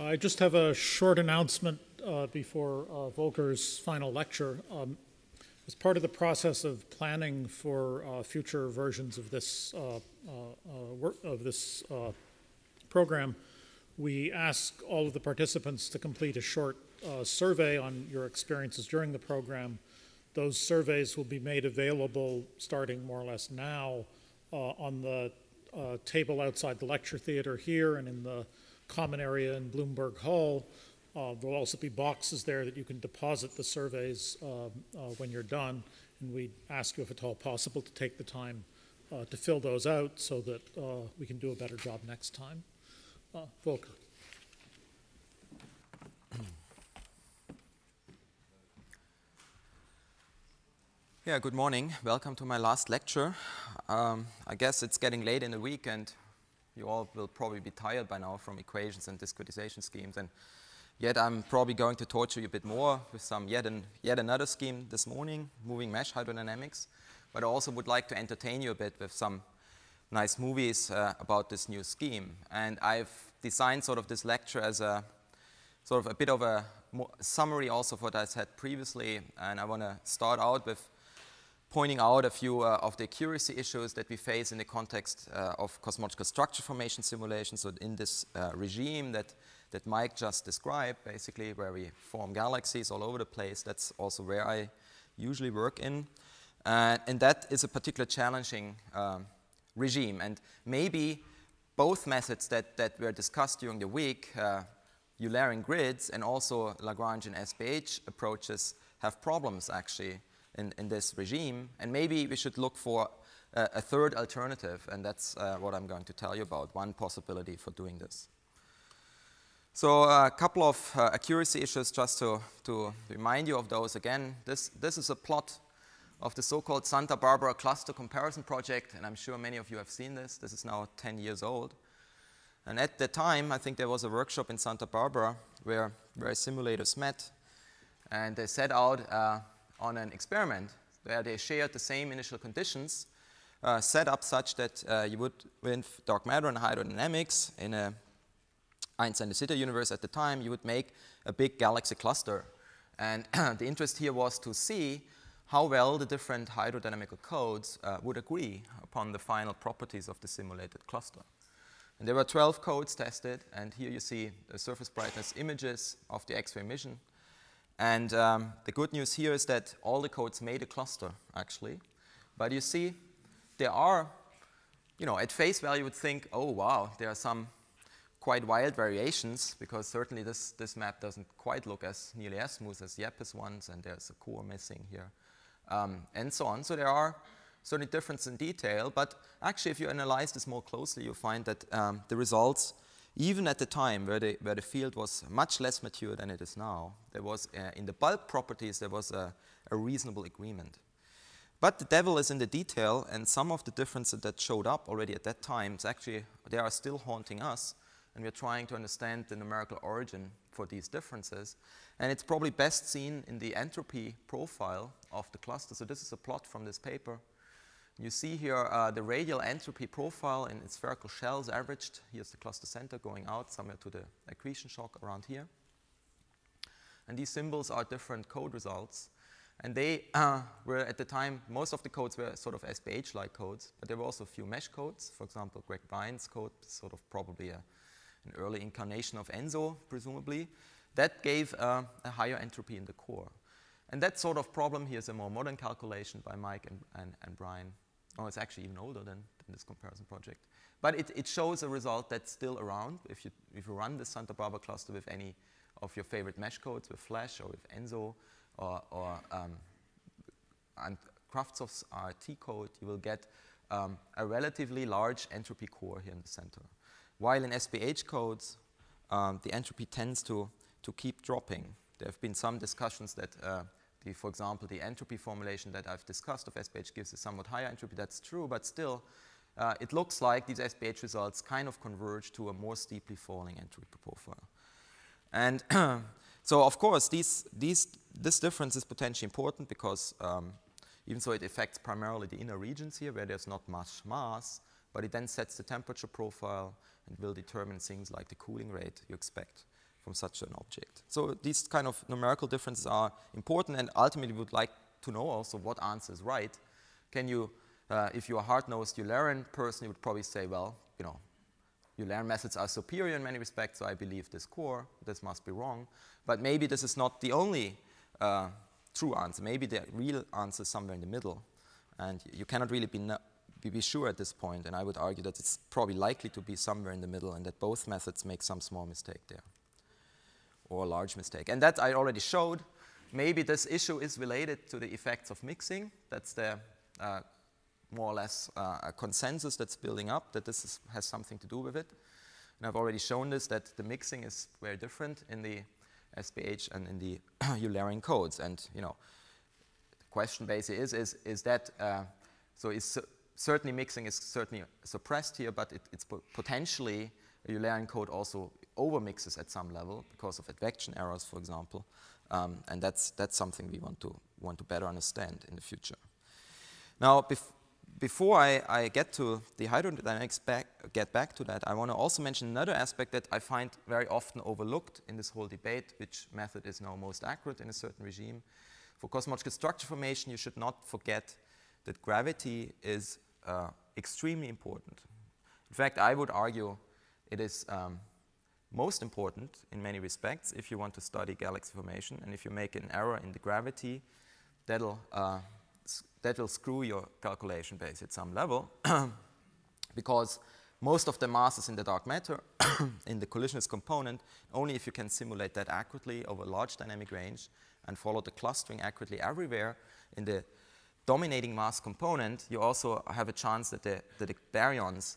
I just have a short announcement uh, before uh, Volker's final lecture. Um, as part of the process of planning for uh, future versions of this uh, uh, uh, work of this program, we ask all of the participants to complete a short survey on your experiences during the program. Those surveys will be made available starting more or less now on the table outside the lecture theater here and in the common area in Bloomberg Hall. Uh, there'll also be boxes there that you can deposit the surveys uh, uh, when you're done. And we ask you if at all possible to take the time uh, to fill those out so that we can do a better job next time. Volker. Yeah, good morning. Welcome to my last lecture. Um, I guess it's getting late in the week and you all will probably be tired by now from equations and discretization schemes. And yet I'm probably going to torture you a bit more with some yet, an, yet another scheme this morning, moving mesh hydrodynamics. But I also would like to entertain you a bit with some nice movies uh, about this new scheme. And I've designed sort of this lecture as a sort of a bit of a summary also of what I said previously. And I want to start out with pointing out a few uh, of the accuracy issues that we face in the context uh, of cosmological structure formation simulations. So in this uh, regime that, that Mike just described, basically where we form galaxies all over the place, that's also where I usually work in. and that is a particularly challenging um, regime. And maybe both methods that, that were discussed during the week, uh, Eulerian grids and also Lagrangian SPH approaches have problems actually in, in this regime. And maybe we should look for a, third alternative, and that's uh, what I'm going to tell you about, one possibility for doing this. So a couple of uh, accuracy issues just to, to remind you of those again. This, this is a plot of the so-called Santa Barbara Cluster Comparison Project, and I'm sure many of you have seen this. This is now 10 years old. And at the time, I think there was a workshop in Santa Barbara where, where simulators met, and they set out uh, on an experiment where they shared the same initial conditions uh, set up such that uh, you would, with dark matter and hydrodynamics in a Einstein de Sitter universe at the time, you would make a big galaxy cluster. And the interest here was to see how well the different hydrodynamical codes uh, would agree upon the final properties of the simulated cluster. And there were 12 codes tested, and here you see the surface brightness images of the X-ray emission and um, the good news here is that all the codes made a cluster, actually. But you see, there are, you know, at face value, you would think, oh, wow, there are some quite wild variations, because certainly this, this map doesn't quite look as nearly as smooth as Yepes ones, and there's a core missing here, um, and so on. So there are certainly differences in detail, but actually, if you analyze this more closely, you find that um, the results even at the time where the, where the field was much less mature than it is now, there was, uh, in the bulk properties, there was a, a, reasonable agreement. But the devil is in the detail, and some of the differences that showed up already at that time, is actually, they are still haunting us, and we're trying to understand the numerical origin for these differences. And it's probably best seen in the entropy profile of the cluster. So this is a plot from this paper you see here uh, the radial entropy profile in spherical shells averaged. Here's the cluster center going out somewhere to the accretion shock around here. And these symbols are different code results. And they uh, were at the time, most of the codes were sort of SPH-like codes, but there were also a few mesh codes. For example, Greg Bryan's code, sort of probably a, an early incarnation of Enzo, presumably. That gave uh, a higher entropy in the core. And that sort of problem here is a more modern calculation by Mike and, and, and Bryan Oh, it's actually even older than, than this comparison project. But it, it, shows a result that's still around. If you, if you run the Santa Barbara cluster with any of your favorite mesh codes, with Flash or with Enzo or, or um, and Kravtsov's RT code, you will get um, a relatively large entropy core here in the center. While in SPH codes, um, the entropy tends to, to keep dropping. There have been some discussions that uh, the, for example, the entropy formulation that I've discussed of SPH gives a somewhat higher entropy. That's true, but still, uh, it looks like these SPH results kind of converge to a more steeply falling entropy profile. And so, of course, these, these, this difference is potentially important because um, even though it affects primarily the inner regions here where there's not much mass, but it then sets the temperature profile and will determine things like the cooling rate you expect from such an object. So these kind of numerical differences are important and ultimately would like to know also what answer is right. Can you, uh, if you're a hard-nosed Eulerian person, you would probably say, well, you know, Eulerian methods are superior in many respects, so I believe this core, this must be wrong. But maybe this is not the only uh, true answer. Maybe the real answer is somewhere in the middle. And you cannot really be, be, be sure at this point, and I would argue that it's probably likely to be somewhere in the middle and that both methods make some small mistake there or a large mistake. And that I already showed. Maybe this issue is related to the effects of mixing. That's the uh, more or less uh, a consensus that's building up that this is, has something to do with it. And I've already shown this that the mixing is very different in the SPH and in the Eulerian codes. And you know, the question basically is, is, is that, uh, so is certainly mixing is certainly suppressed here, but it, it's potentially Eulerian code also overmixes at some level because of advection errors, for example. Um, and that's, that's something we want to, want to better understand in the future. Now, bef before I, I, get to the hydrodynamics, back, get back to that, I want to also mention another aspect that I find very often overlooked in this whole debate, which method is now most accurate in a certain regime. For cosmological structure formation, you should not forget that gravity is uh, extremely important. In fact, I would argue it is um, most important in many respects if you want to study galaxy formation. And if you make an error in the gravity, that'll, uh, that will screw your calculation base at some level because most of the mass is in the dark matter in the collisionless component only if you can simulate that accurately over a large dynamic range and follow the clustering accurately everywhere in the dominating mass component, you also have a chance that the, that the baryons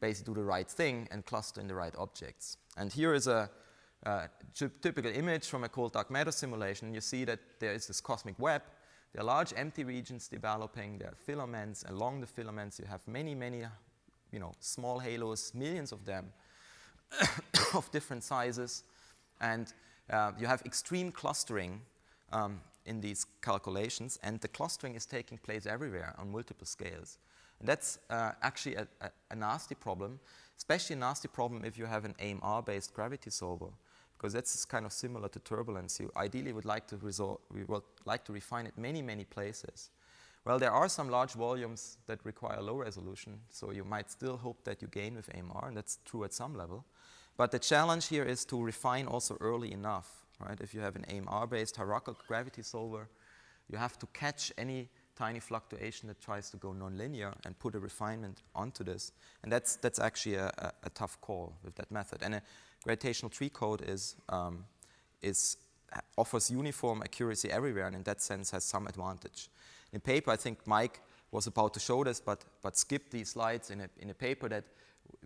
basically do the right thing and cluster in the right objects. And here is a uh, typical image from a cold dark matter simulation. You see that there is this cosmic web. There are large empty regions developing. There are filaments. Along the filaments, you have many, many you know, small halos, millions of them, of different sizes. And uh, you have extreme clustering um, in these calculations, and the clustering is taking place everywhere on multiple scales. And that's uh, actually a, a, a, nasty problem, especially a nasty problem if you have an AMR-based gravity solver, because that's kind of similar to turbulence. You ideally would like to resolve, we would like to refine it many, many places. Well, there are some large volumes that require low resolution, so you might still hope that you gain with AMR, and that's true at some level. But the challenge here is to refine also early enough right? If you have an AMR-based hierarchical gravity solver, you have to catch any tiny fluctuation that tries to go nonlinear and put a refinement onto this. And that's, that's actually a, a, a tough call with that method. And a gravitational tree code is, um, is, offers uniform accuracy everywhere and in that sense has some advantage. In paper, I think Mike was about to show this, but, but skipped these slides in a, in a paper that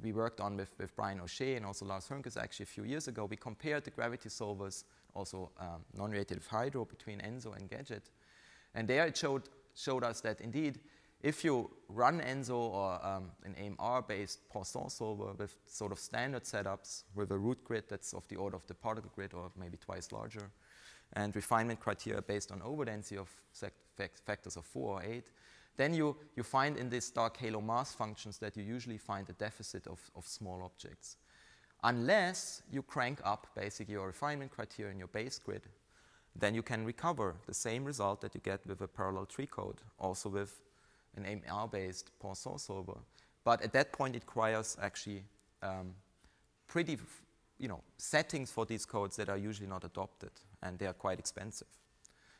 we worked on with, with Brian O'Shea and also Lars Hernquist actually a few years ago. We compared the gravity solvers also um, non-radiative hydro between Enzo and Gadget. And there it showed, showed us that indeed, if you run Enzo or um, an AMR-based Poisson solver with sort of standard setups with a root grid that's of the order of the particle grid or maybe twice larger, and refinement criteria based on overdensity of factors of four or eight, then you, you find in these dark halo mass functions that you usually find a deficit of, of small objects. Unless you crank up basically your refinement criteria in your base grid, then you can recover the same result that you get with a parallel tree code, also with an AMR-based Poisson solver. But at that point, it requires actually um, pretty, you know, settings for these codes that are usually not adopted, and they are quite expensive.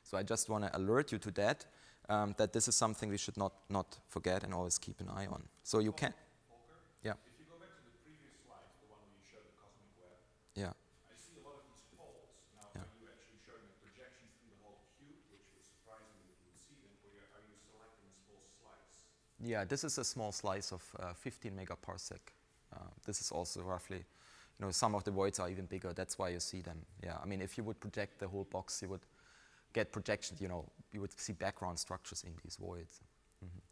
So I just want to alert you to that, um, that this is something we should not, not forget and always keep an eye on. So you can... Yeah. Yeah. I see a lot of these holes. Now, yeah. are you actually showing a projection through the whole cube, which would surprise me that you would see them, or are you selecting a small slice? Yeah, this is a small slice of uh, 15 megaparsec. Uh, this is also roughly, you know, some of the voids are even bigger. That's why you see them. Yeah, I mean, if you would project the whole box, you would get projections, you know, you would see background structures in these voids. Mm -hmm.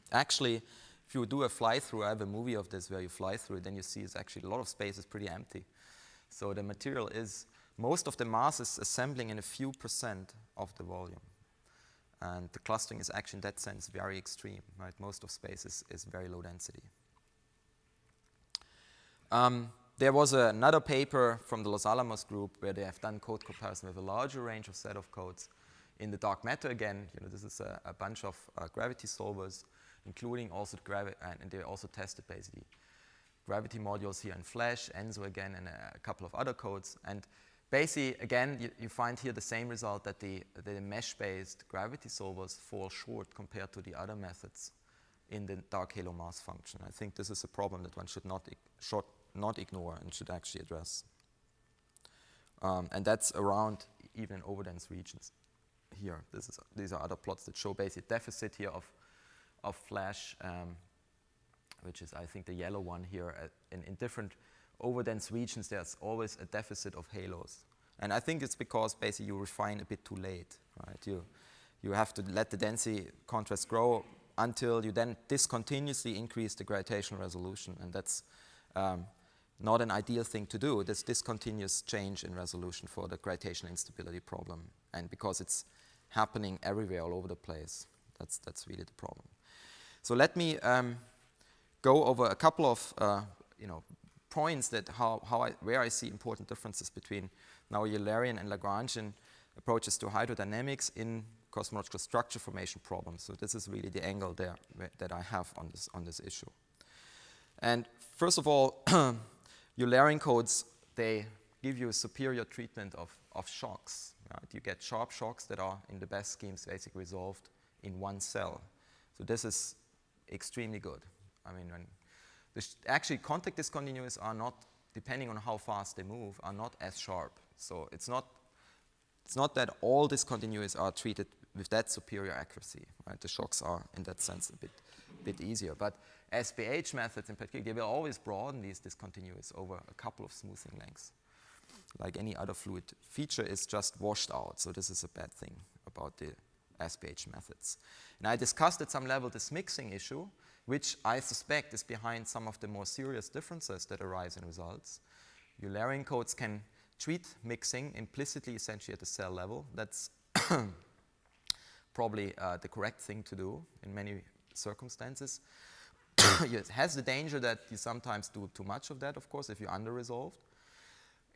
Actually, if you do a fly through, I have a movie of this where you fly through then you see it's actually a lot of space is pretty empty. So the material is, most of the mass is assembling in a few percent of the volume. And the clustering is actually in that sense very extreme, right? Most of space is, is very low density. Um, there was another paper from the Los Alamos group where they have done code comparison with a larger range of set of codes. In the dark matter again, you know, this is a, a bunch of uh, gravity solvers, including also the gravity, and, and they also tested basically gravity modules here in Flash, Enzo again, and a, a couple of other codes. And basically, again, you, you, find here the same result that the, the mesh-based gravity solvers fall short compared to the other methods in the dark halo mass function. I think this is a problem that one should not, should not ignore and should actually address. Um, and that's around even in overdense regions here. This is, these are other plots that show basic deficit here of, of flash, um, which is, I think, the yellow one here. Uh, in, in different overdense regions, there's always a deficit of halos. And I think it's because basically you refine a bit too late, right? You, you have to let the density contrast grow until you then discontinuously increase the gravitational resolution. And that's um, not an ideal thing to do, this discontinuous change in resolution for the gravitational instability problem. And because it's happening everywhere all over the place, that's, that's really the problem. So let me um, go over a couple of uh, you know, points that how, how I, where I see important differences between now Eulerian and Lagrangian approaches to hydrodynamics in cosmological structure formation problems. So this is really the angle there that I have on this, on this issue. And first of all, Eulerian codes, they give you a superior treatment of, of shocks. Right? You get sharp shocks that are, in the best schemes, basically resolved in one cell. So this is extremely good. I mean, when actually contact discontinuities are not, depending on how fast they move, are not as sharp. So it's not, it's not that all discontinuities are treated with that superior accuracy. Right? The shocks are, in that sense, a bit, bit easier. But SPH methods in particular, they will always broaden these discontinuities over a couple of smoothing lengths. Like any other fluid feature is just washed out. So this is a bad thing about the SPH methods. And I discussed at some level this mixing issue, which I suspect is behind some of the more serious differences that arise in results. Eulerian codes can treat mixing implicitly essentially at the cell level. That's probably uh, the correct thing to do in many circumstances. it has the danger that you sometimes do too much of that, of course, if you're under-resolved.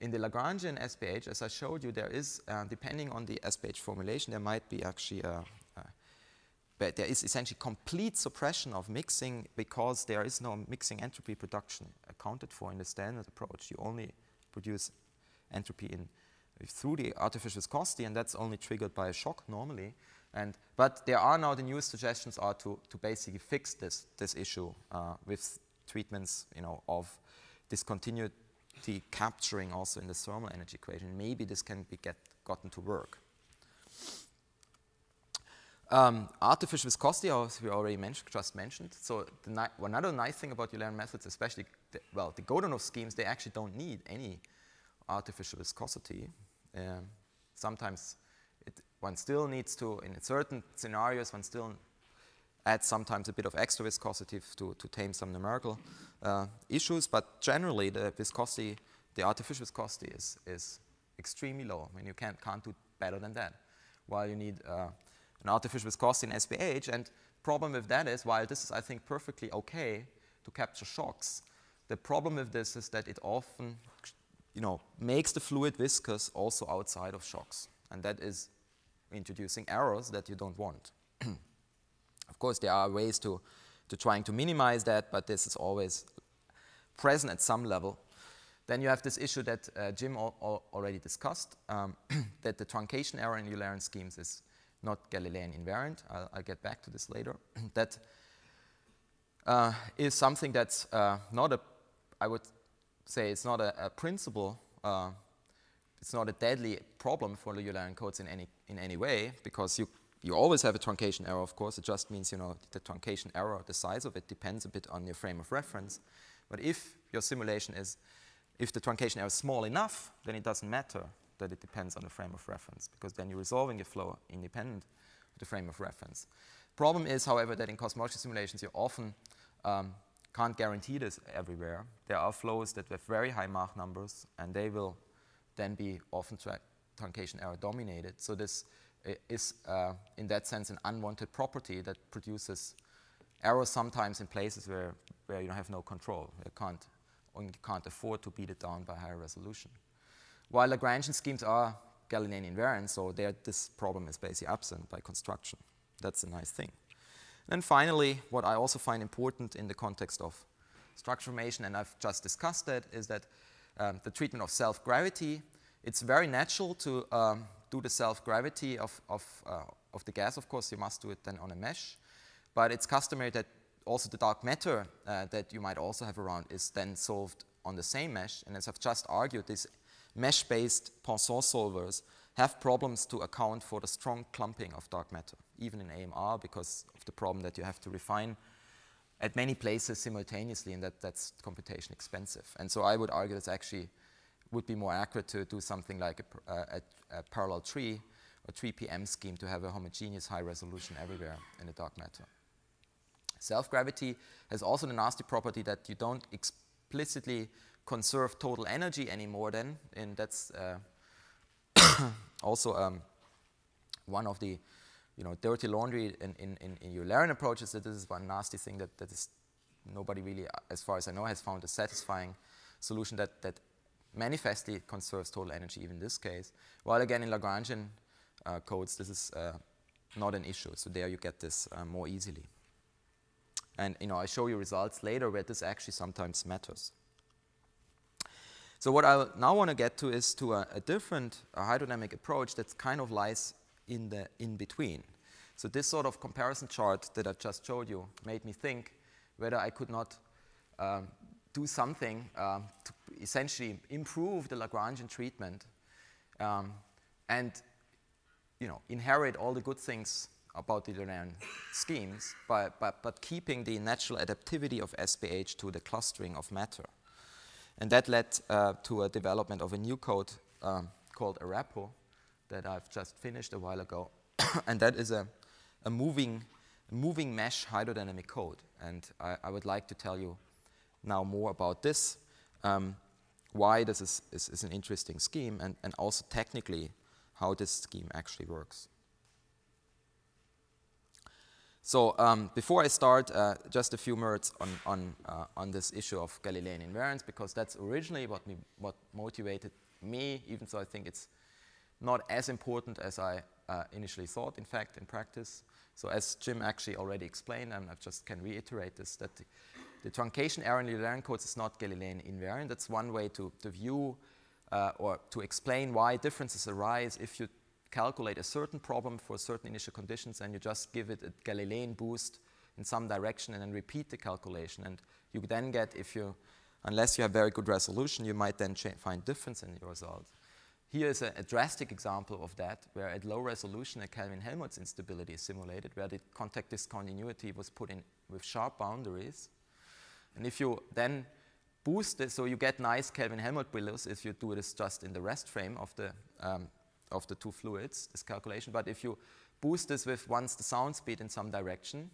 In the Lagrangian SPH, as I showed you, there is, uh, depending on the SPH formulation, there might be actually a, a, but there is essentially complete suppression of mixing because there is no mixing entropy production accounted for in the standard approach. You only produce entropy in, through the artificial viscosity, and that's only triggered by a shock normally. And, but there are now the newest suggestions are to, to basically fix this, this issue uh, with treatments you know, of discontinuity capturing also in the thermal energy equation. Maybe this can be get, gotten to work. Um, artificial viscosity, as we already mentioned, just mentioned. So ni another nice thing about Eulerian methods, especially, the, well, the Godunov schemes, they actually don't need any artificial viscosity. Um, sometimes one still needs to, in certain scenarios, one still adds sometimes a bit of extra viscosity to, to tame some numerical uh, issues, but generally the viscosity, the artificial viscosity is, is extremely low. I mean, you can't, can't do better than that. While you need uh, an artificial viscosity in SPH, and problem with that is, while this is, I think, perfectly okay to capture shocks, the problem with this is that it often, you know, makes the fluid viscous also outside of shocks. And that is introducing errors that you don't want. of course, there are ways to, to trying to minimize that, but this is always present at some level. Then you have this issue that uh, Jim al al already discussed, um, that the truncation error in Eulerian schemes is not Galilean invariant. I'll, I'll get back to this later. that uh, is something that's uh, not a, I would say it's not a, a principle uh, it's not a deadly problem for Eulerian codes in any, in any way because you, you always have a truncation error, of course. It just means, you know, the truncation error, the size of it depends a bit on your frame of reference. But if your simulation is, if the truncation error is small enough, then it doesn't matter that it depends on the frame of reference because then you're resolving your flow independent of the frame of reference. Problem is, however, that in cosmological simulations you often um, can't guarantee this everywhere. There are flows that have very high Mach numbers and they will then be often truncation error dominated. So this is, uh, in that sense, an unwanted property that produces errors sometimes in places where, where you have no control. You can't you can't afford to beat it down by higher resolution. While Lagrangian schemes are Galilean invariant, so this problem is basically absent by construction. That's a nice thing. And finally, what I also find important in the context of structure formation, and I've just discussed that, is that um, the treatment of self-gravity, it's very natural to um, do the self-gravity of, of, uh, of the gas. Of course, you must do it then on a mesh. But it's customary that also the dark matter uh, that you might also have around is then solved on the same mesh. And as I've just argued, these mesh-based Poisson solvers have problems to account for the strong clumping of dark matter, even in AMR, because of the problem that you have to refine at many places simultaneously, and that, that's computation expensive. And so I would argue that actually would be more accurate to do something like a, uh, a, a parallel tree or TreePM scheme to have a homogeneous high resolution everywhere in the dark matter. Self-gravity has also the nasty property that you don't explicitly conserve total energy anymore then, and that's uh, also um, one of the you know, dirty laundry in, in, in, in approaches that this is one nasty thing that, that is nobody really, as far as I know, has found a satisfying solution that, that manifestly conserves total energy even in this case. While again in Lagrangian uh, codes, this is uh, not an issue. So there you get this uh, more easily. And you know, I show you results later where this actually sometimes matters. So what I now want to get to is to a, a different a hydrodynamic approach that kind of lies in the in between. So this sort of comparison chart that I just showed you made me think whether I could not um, do something um, to essentially improve the Lagrangian treatment um, and you know, inherit all the good things about the Eulerian schemes, but, but, but keeping the natural adaptivity of SPH to the clustering of matter. And that led uh, to a development of a new code um, called AREPO that I've just finished a while ago. and that is a, a moving, moving mesh hydrodynamic code. And I, I, would like to tell you now more about this, um, why this is, is, is, an interesting scheme, and, and also technically how this scheme actually works. So um, before I start, uh, just a few words on, on, uh, on this issue of Galilean invariance, because that's originally what, me, what motivated me, even though I think it's not as important as I uh, initially thought, in fact, in practice. So as Jim actually already explained, and I just can reiterate this, that the, the truncation error in Eulerian codes is not Galilean invariant. That's one way to, to view uh, or to explain why differences arise if you calculate a certain problem for certain initial conditions and you just give it a Galilean boost in some direction and then repeat the calculation. And you then get, if you, unless you have very good resolution, you might then find difference in your result. Here is a, a, drastic example of that, where at low resolution a Kelvin-Helmholtz instability is simulated, where the contact discontinuity was put in with sharp boundaries. And if you then boost it, so you get nice Kelvin-Helmholtz billows if you do this just in the rest frame of the um, of the two fluids, this calculation. But if you boost this with once the sound speed in some direction,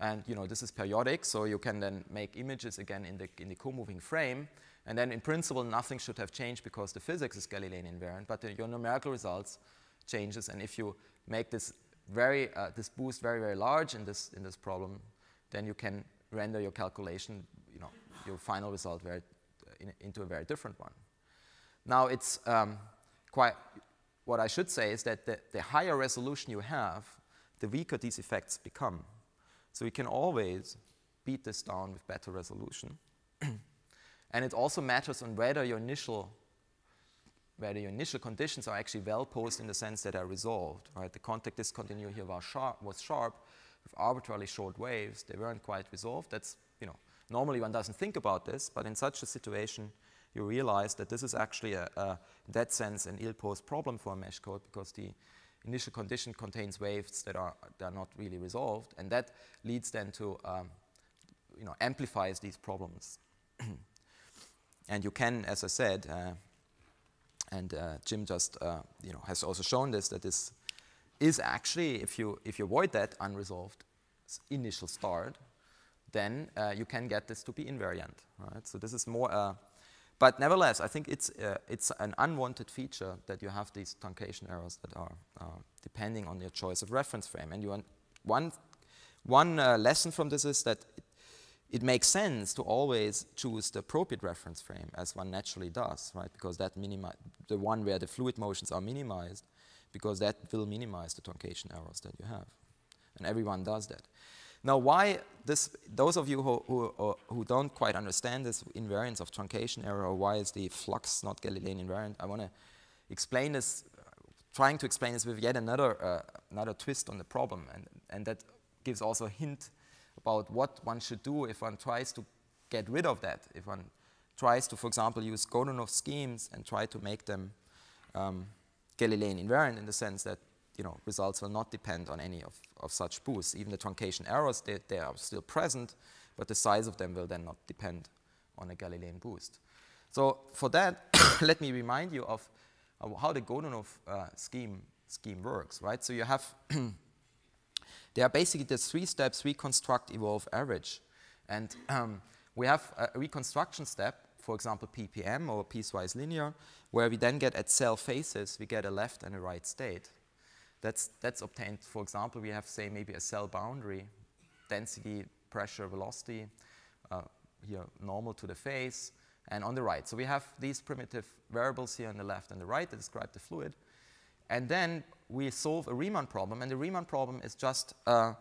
and you know this is periodic, so you can then make images again in the, in the co-moving frame, and then in principle nothing should have changed because the physics is Galilean invariant, but the, your numerical results changes, and if you make this very uh, this boost very very large in this in this problem, then you can render your calculation, you know, your final result very, in, into a very different one. Now it's um, quite what I should say is that the, the higher resolution you have, the weaker these effects become. So we can always beat this down with better resolution. and it also matters on whether your initial whether your initial conditions are actually well posed in the sense that they are resolved. Right? The contact discontinuity here was sharp, was sharp with arbitrarily short waves. They weren't quite resolved. That's, you know, normally one doesn't think about this, but in such a situation, you realize that this is actually, a, a in that sense, an ill-posed problem for a mesh code because the initial condition contains waves that are, that are not really resolved, and that leads then to, um, you know, amplifies these problems. and you can, as I said, uh, and uh, Jim just, uh, you know, has also shown this, that this is actually, if you, if you avoid that unresolved initial start, then uh, you can get this to be invariant, right? So this is more a but nevertheless, I think it's, uh, it's an unwanted feature that you have these truncation errors that are uh, depending on your choice of reference frame. And you one, one uh, lesson from this is that it makes sense to always choose the appropriate reference frame as one naturally does, right? Because that minimize the one where the fluid motions are minimized, because that will minimize the truncation errors that you have. And everyone does that. Now, why this, those of you who, who, who don't quite understand this invariance of truncation error, or why is the flux not Galilean invariant, I want to explain this, uh, trying to explain this with yet another, uh, another twist on the problem, and, and that gives also a hint about what one should do if one tries to get rid of that, if one tries to, for example, use Godunov schemes and try to make them um, Galilean invariant in the sense that you know, results will not depend on any of, of such boosts. Even the truncation errors, they, they are still present, but the size of them will then not depend on a Galilean boost. So for that, let me remind you of how the Godunov uh, scheme, scheme works, right? So you have There are basically the three steps reconstruct, evolve, average. And um, we have a reconstruction step, for example, PPM or piecewise linear, where we then get at cell faces, we get a left and a right state. That's, that's obtained, for example, we have, say, maybe a cell boundary, density, pressure, velocity, uh, here normal to the face, and on the right. So we have these primitive variables here on the left and the right that describe the fluid. And then we solve a Riemann problem, and the Riemann problem is just uh,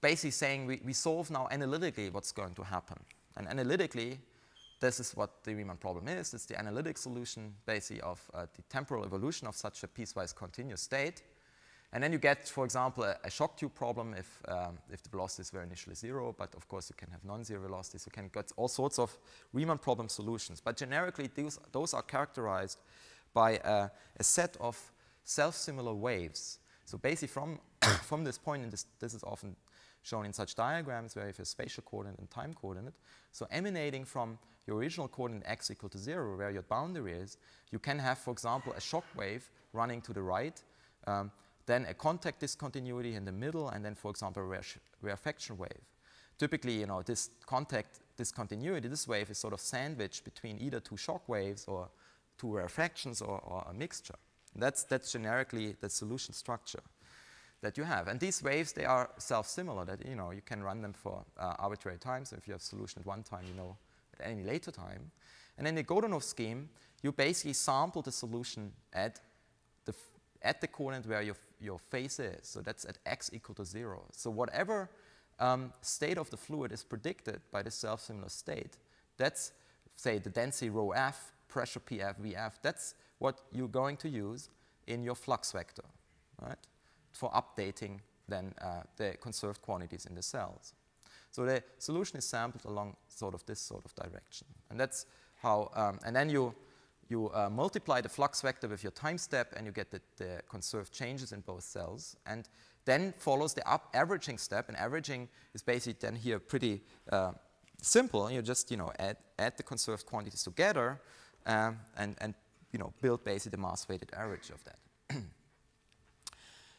basically saying we, we solve now analytically what's going to happen. And analytically, this is what the Riemann problem is. It's the analytic solution, basically, of uh, the temporal evolution of such a piecewise continuous state. And then you get, for example, a, a shock tube problem if, um, if the velocities were initially zero, but of course you can have non-zero velocities. You can get all sorts of Riemann problem solutions. But generically, those, those are characterized by a, a set of self-similar waves. So basically from, from this point, and this, this is often shown in such diagrams where you have a spatial coordinate and time coordinate. So emanating from your original coordinate x equal to 0, where your boundary is, you can have, for example, a shock wave running to the right, um, then a contact discontinuity in the middle, and then, for example, a rarefaction wave. Typically, you know, this contact discontinuity, this wave is sort of sandwiched between either two shock waves or two rarefactions or, or a mixture. That's, that's generically the solution structure that you have. And these waves, they are self-similar, that you know, you can run them for uh, arbitrary times. So if you have solution at one time, you know at any later time. And in the Godunov scheme, you basically sample the solution at the, at the coordinate where your, your phase is. So that's at x equal to 0. So whatever um, state of the fluid is predicted by the self-similar state, that's, say, the density rho f pressure PF, VF, that's what you're going to use in your flux vector, right, for updating then uh, the conserved quantities in the cells. So the solution is sampled along sort of this sort of direction. And that's how, um, and then you, you uh, multiply the flux vector with your time step and you get the, the conserved changes in both cells. And then follows the up averaging step, and averaging is basically then here pretty uh, simple. You just you know add, add the conserved quantities together, um, and, and you know, build basically the mass weighted average of that.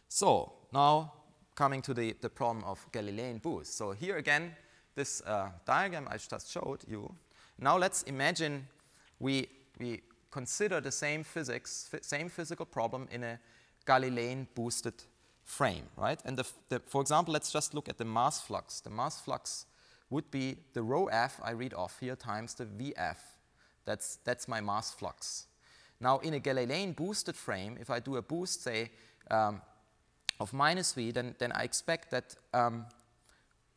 so now coming to the, the problem of Galilean boost. So here again, this uh, diagram I just showed you. Now let's imagine we, we consider the same physics, same physical problem in a Galilean boosted frame, right? And the, the, for example, let's just look at the mass flux. The mass flux would be the rho f I read off here times the vf that's, that's my mass flux. Now, in a Galilean boosted frame, if I do a boost, say, um, of minus v, then, then I expect that um,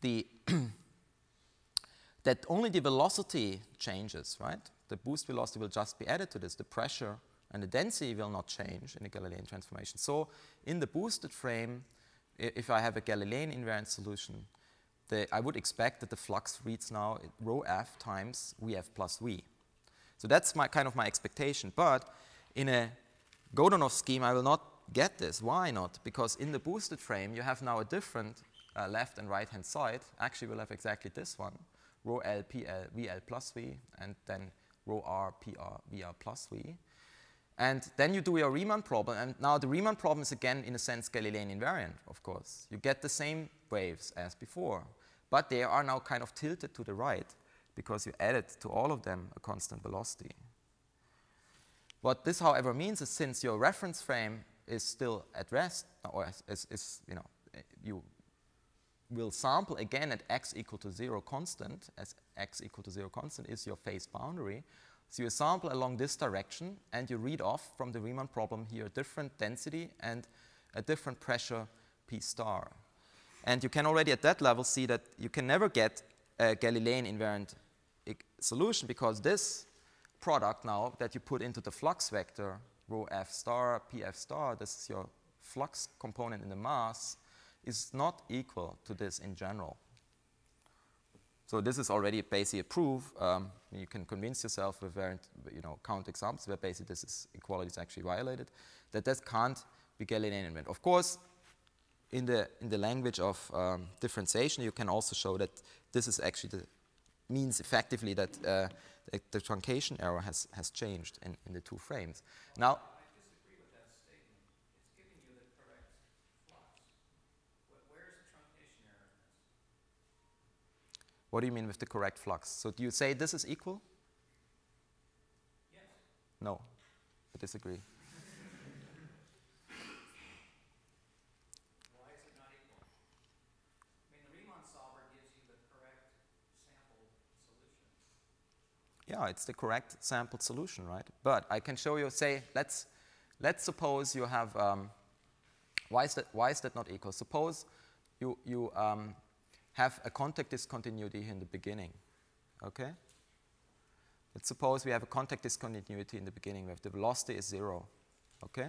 the that only the velocity changes, right? The boost velocity will just be added to this. The pressure and the density will not change in a Galilean transformation. So in the boosted frame, if I have a Galilean invariant solution, the, I would expect that the flux reads now rho f times vf plus v. So that's my kind of my expectation. But in a Godunov scheme, I will not get this. Why not? Because in the boosted frame, you have now a different uh, left and right hand side. Actually, we'll have exactly this one, rho L, PL, VL plus V, and then rho R, PR, VR plus V. And then you do your Riemann problem, and now the Riemann problem is again, in a sense, Galilean invariant, of course. You get the same waves as before, but they are now kind of tilted to the right because you added to all of them a constant velocity. What this, however, means is since your reference frame is still at rest, or is, is, you know, you will sample again at x equal to 0 constant, as x equal to 0 constant is your phase boundary. So you sample along this direction, and you read off from the Riemann problem here a different density and a different pressure P star. And you can already at that level see that you can never get a Galilean invariant solution because this product now that you put into the flux vector, rho f star, p f star, this is your flux component in the mass, is not equal to this in general. So this is already basically a proof. Um, you can convince yourself with variant, you know, count examples where basically this is equality is actually violated, that this can't be Galilean invariant. Of course, in the in the language of um, differentiation, you can also show that this is actually the means effectively that uh, the, the, truncation error has has changed in, in the two frames. Now. What do you mean with the correct flux? So do you say this is equal? Yes. No, I disagree. Why is it not equal? I mean, the Riemann solver gives you the correct sampled solution. Yeah, it's the correct sampled solution, right? But I can show you, say, let's, let's suppose you have, um, why, is that, why is that not equal? Suppose you, you um, have a contact discontinuity in the beginning. Okay? Let's suppose we have a contact discontinuity in the beginning where the velocity is zero. Okay?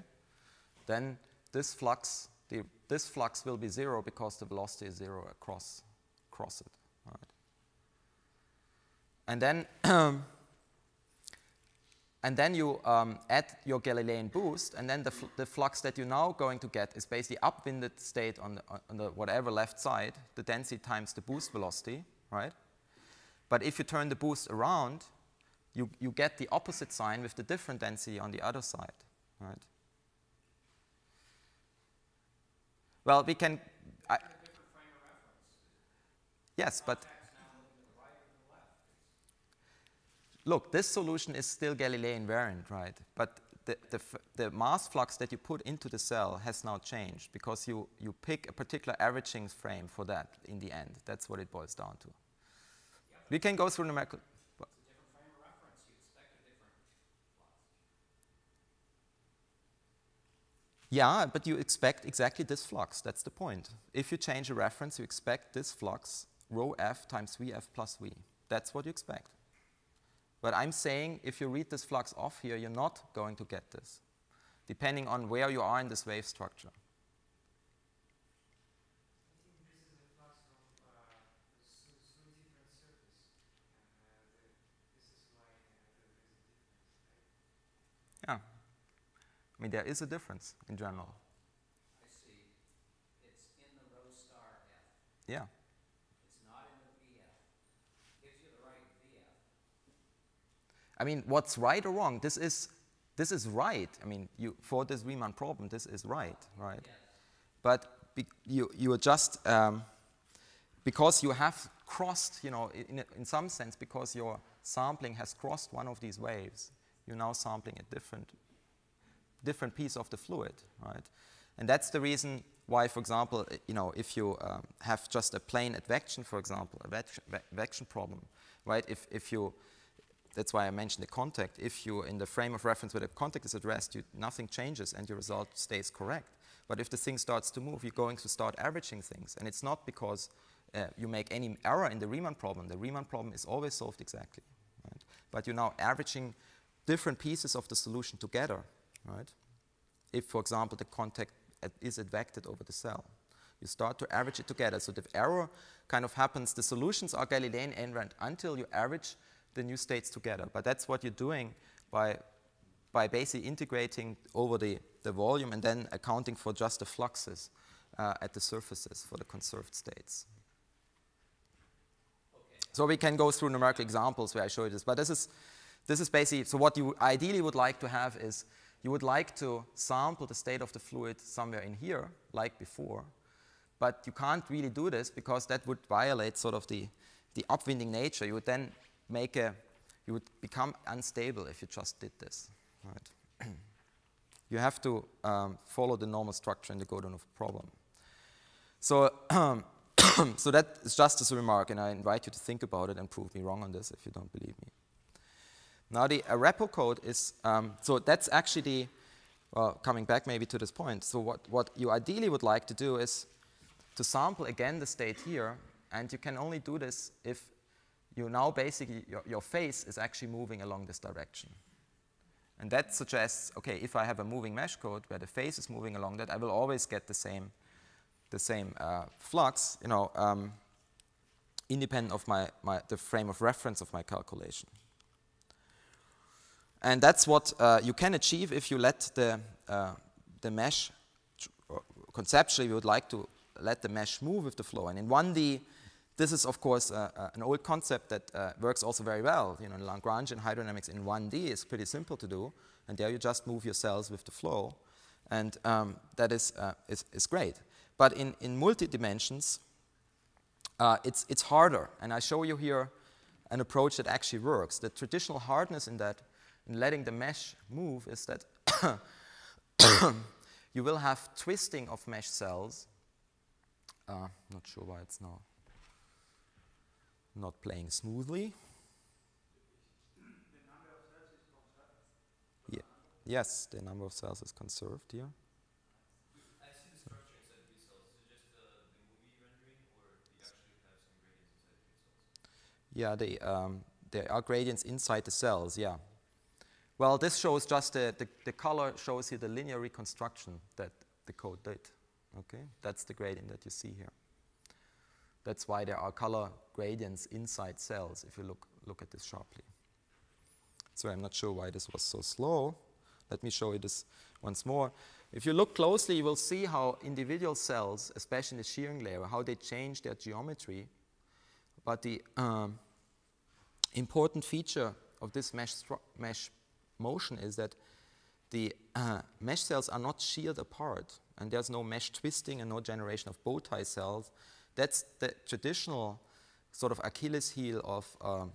Then this flux, the, this flux will be zero because the velocity is zero across, across it. And then and then you um, add your Galilean boost, and then the, fl the, flux that you're now going to get is basically upwinded state on the, on the whatever left side, the density times the boost velocity, right? But if you turn the boost around, you, you get the opposite sign with the different density on the other side, right? Well, we can. I, yes, but look, this solution is still Galilean invariant, right? But the, the, the, mass flux that you put into the cell has now changed because you, you pick a particular averaging frame for that in the end. That's what it boils down to. Yeah, we can go through numerical. Yeah, but you expect exactly this flux. That's the point. If you change a reference, you expect this flux, rho f times vf plus v. That's what you expect. But I'm saying if you read this flux off here, you're not going to get this, depending on where you are in this wave structure. Yeah. I mean, there is a difference in general. I see. It's in the rho star F. Yeah. I mean, what's right or wrong? This is, this is right. I mean, you, for this Riemann problem, this is right, right? Yes. But be, you, you are just, um, because you have crossed, you know, in, in some sense, because your sampling has crossed one of these waves, you're now sampling a different, different piece of the fluid, right? And that's the reason why, for example, you know, if you um, have just a plane advection, for example, a advection problem, right? If, if you that's why I mentioned the contact. If you, in the frame of reference where the contact is addressed, you, nothing changes and your result stays correct. But if the thing starts to move, you're going to start averaging things. And it's not because uh, you make any error in the Riemann problem. The Riemann problem is always solved exactly. Right? But you're now averaging different pieces of the solution together. Right? If, for example, the contact is advected over the cell. You start to average it together. So the error kind of happens, the solutions are Galilean invariant until you average the new states together. But that's what you're doing by, by basically integrating over the, the volume and then accounting for just the fluxes uh, at the surfaces for the conserved states. Okay. So we can go through numerical examples where I show you this. But this is, this is basically, so what you ideally would like to have is you would like to sample the state of the fluid somewhere in here, like before, but you can't really do this because that would violate sort of the, the upwinding nature. You would then make a, you would become unstable if you just did this. Right? you have to um, follow the normal structure in the Godunov problem. So so that is just as a remark, and I invite you to think about it and prove me wrong on this if you don't believe me. Now the AREPO code is, um, so that's actually the, well, coming back maybe to this point. So what, what you ideally would like to do is to sample again the state here, and you can only do this if you now basically, your, your face is actually moving along this direction. And that suggests, okay, if I have a moving mesh code where the face is moving along that, I will always get the same, the same uh, flux, you know, um, independent of my, my, the frame of reference of my calculation. And that's what uh, you can achieve if you let the, uh, the mesh, conceptually, we would like to let the mesh move with the flow. And in 1D, this is, of course, uh, uh, an old concept that uh, works also very well. You know, Lagrangian hydrodynamics in 1D is pretty simple to do, and there you just move your cells with the flow, and um, that is, uh, is, is, great. But in, in multi-dimensions, uh, it's, it's harder, and I show you here an approach that actually works. The traditional hardness in that, in letting the mesh move, is that you will have twisting of mesh cells. Uh, not sure why it's now not playing smoothly. Yeah. Yes, the number of cells is conserved here. The? Yeah, they, um, there are gradients inside the cells, yeah. Well, this shows just the, the, the color shows you the linear reconstruction that the code did. Okay, that's the gradient that you see here. That's why there are color gradients inside cells if you look, look at this sharply. So I'm not sure why this was so slow. Let me show you this once more. If you look closely, you will see how individual cells, especially in the shearing layer, how they change their geometry. But the um, important feature of this mesh, mesh motion is that the uh, mesh cells are not sheared apart, and there's no mesh twisting and no generation of bow tie cells that's the traditional sort of Achilles heel of uh,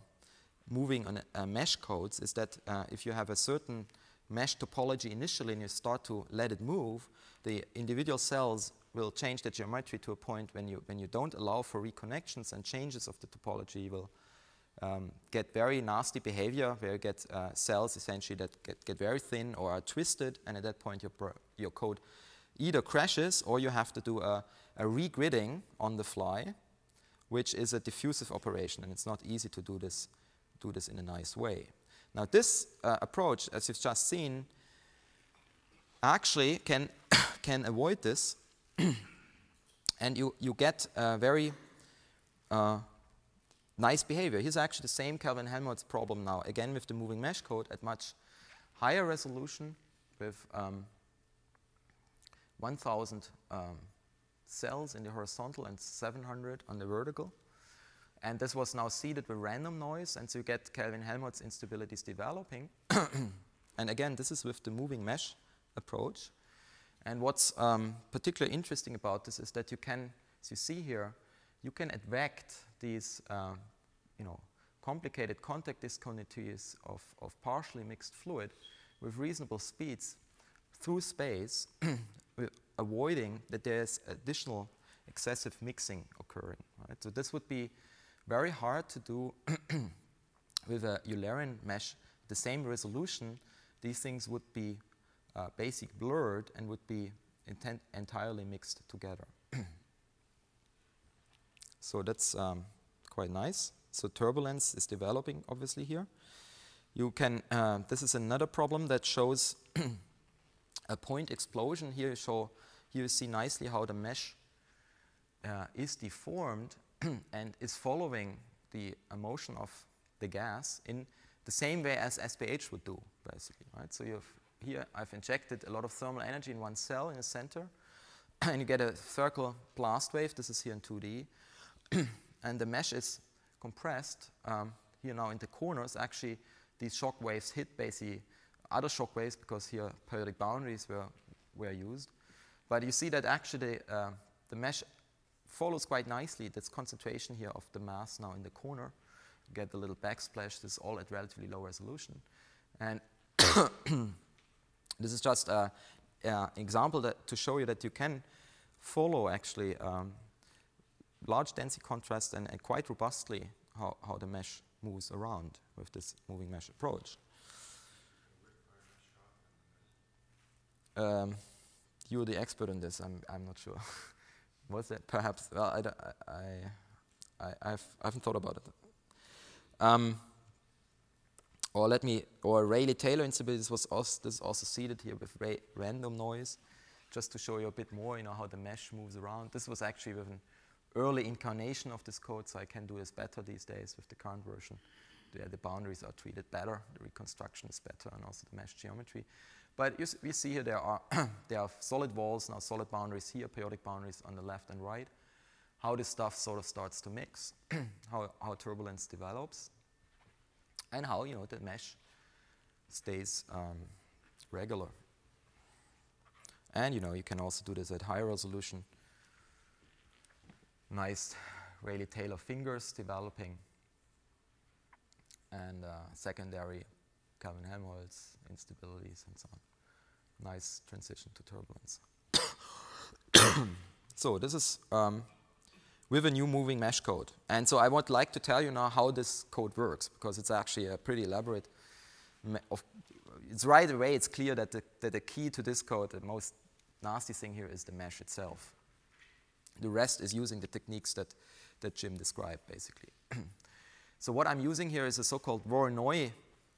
moving on uh, mesh codes is that uh, if you have a certain mesh topology initially and you start to let it move, the individual cells will change the geometry to a point when you, when you don't allow for reconnections and changes of the topology will um, get very nasty behavior where you get uh, cells essentially that get, get very thin or are twisted and at that point your, your code either crashes or you have to do a a regridding on the fly, which is a diffusive operation, and it's not easy to do this, do this in a nice way. Now, this uh, approach, as you've just seen, actually can, can avoid this, and you, you get a very uh, nice behavior. Here's actually the same Kelvin-Helmholtz problem now, again with the moving mesh code at much higher resolution with um, 1,000 um, cells in the horizontal and 700 on the vertical. And this was now seeded with random noise, and so you get Kelvin-Helmholtz instabilities developing. and again, this is with the moving mesh approach. And what's um, particularly interesting about this is that you can, as you see here, you can advect these, uh, you know, complicated contact discontinuities of, of partially mixed fluid with reasonable speeds through space avoiding that there's additional excessive mixing occurring. Right? So this would be very hard to do with a Eulerian mesh. The same resolution, these things would be uh, basic blurred and would be entirely mixed together. so that's um, quite nice. So turbulence is developing obviously here. You can, uh, this is another problem that shows a point explosion. Here you show here you see nicely how the mesh uh, is deformed and is following the motion of the gas in the same way as SPH would do, basically. Right? So you have here I've injected a lot of thermal energy in one cell in the center, and you get a circle blast wave. This is here in 2D, and the mesh is compressed. Um, here now in the corners, actually, these shock waves hit basically other shock waves because here periodic boundaries were, were used. But you see that actually uh, the mesh follows quite nicely this concentration here of the mass now in the corner. You get the little backsplash. This is all at relatively low resolution. And this is just an example that, to show you that you can follow actually um, large density contrast and, and quite robustly how, how the mesh moves around with this moving mesh approach. Um, you're the expert in this. I'm, I'm not sure. Was that? perhaps? Well, I, don't- I, I, I've, I haven't thought about it. Um, or let me, or Rayleigh-Taylor instability. This was also, this is also seeded here with ra random noise, just to show you a bit more, you know, how the mesh moves around. This was actually with an early incarnation of this code, so I can do this better these days with the current version. The, the boundaries are treated better, the reconstruction is better, and also the mesh geometry. But you, we see here there are, there are solid walls, now solid boundaries here, periodic boundaries on the left and right. How this stuff sort of starts to mix, how, how turbulence develops, and how, you know, the mesh stays um, regular. And, you know, you can also do this at higher resolution. Nice Rayleigh-Taylor fingers developing and uh, secondary Kelvin-Helmholtz instabilities and so on. Nice transition to turbulence. so this is um, with a new moving mesh code. And so I would like to tell you now how this code works because it's actually a pretty elaborate. Of, it's right away, it's clear that the, that the key to this code, the most nasty thing here is the mesh itself. The rest is using the techniques that, that Jim described, basically. so what I'm using here is a so-called Voronoi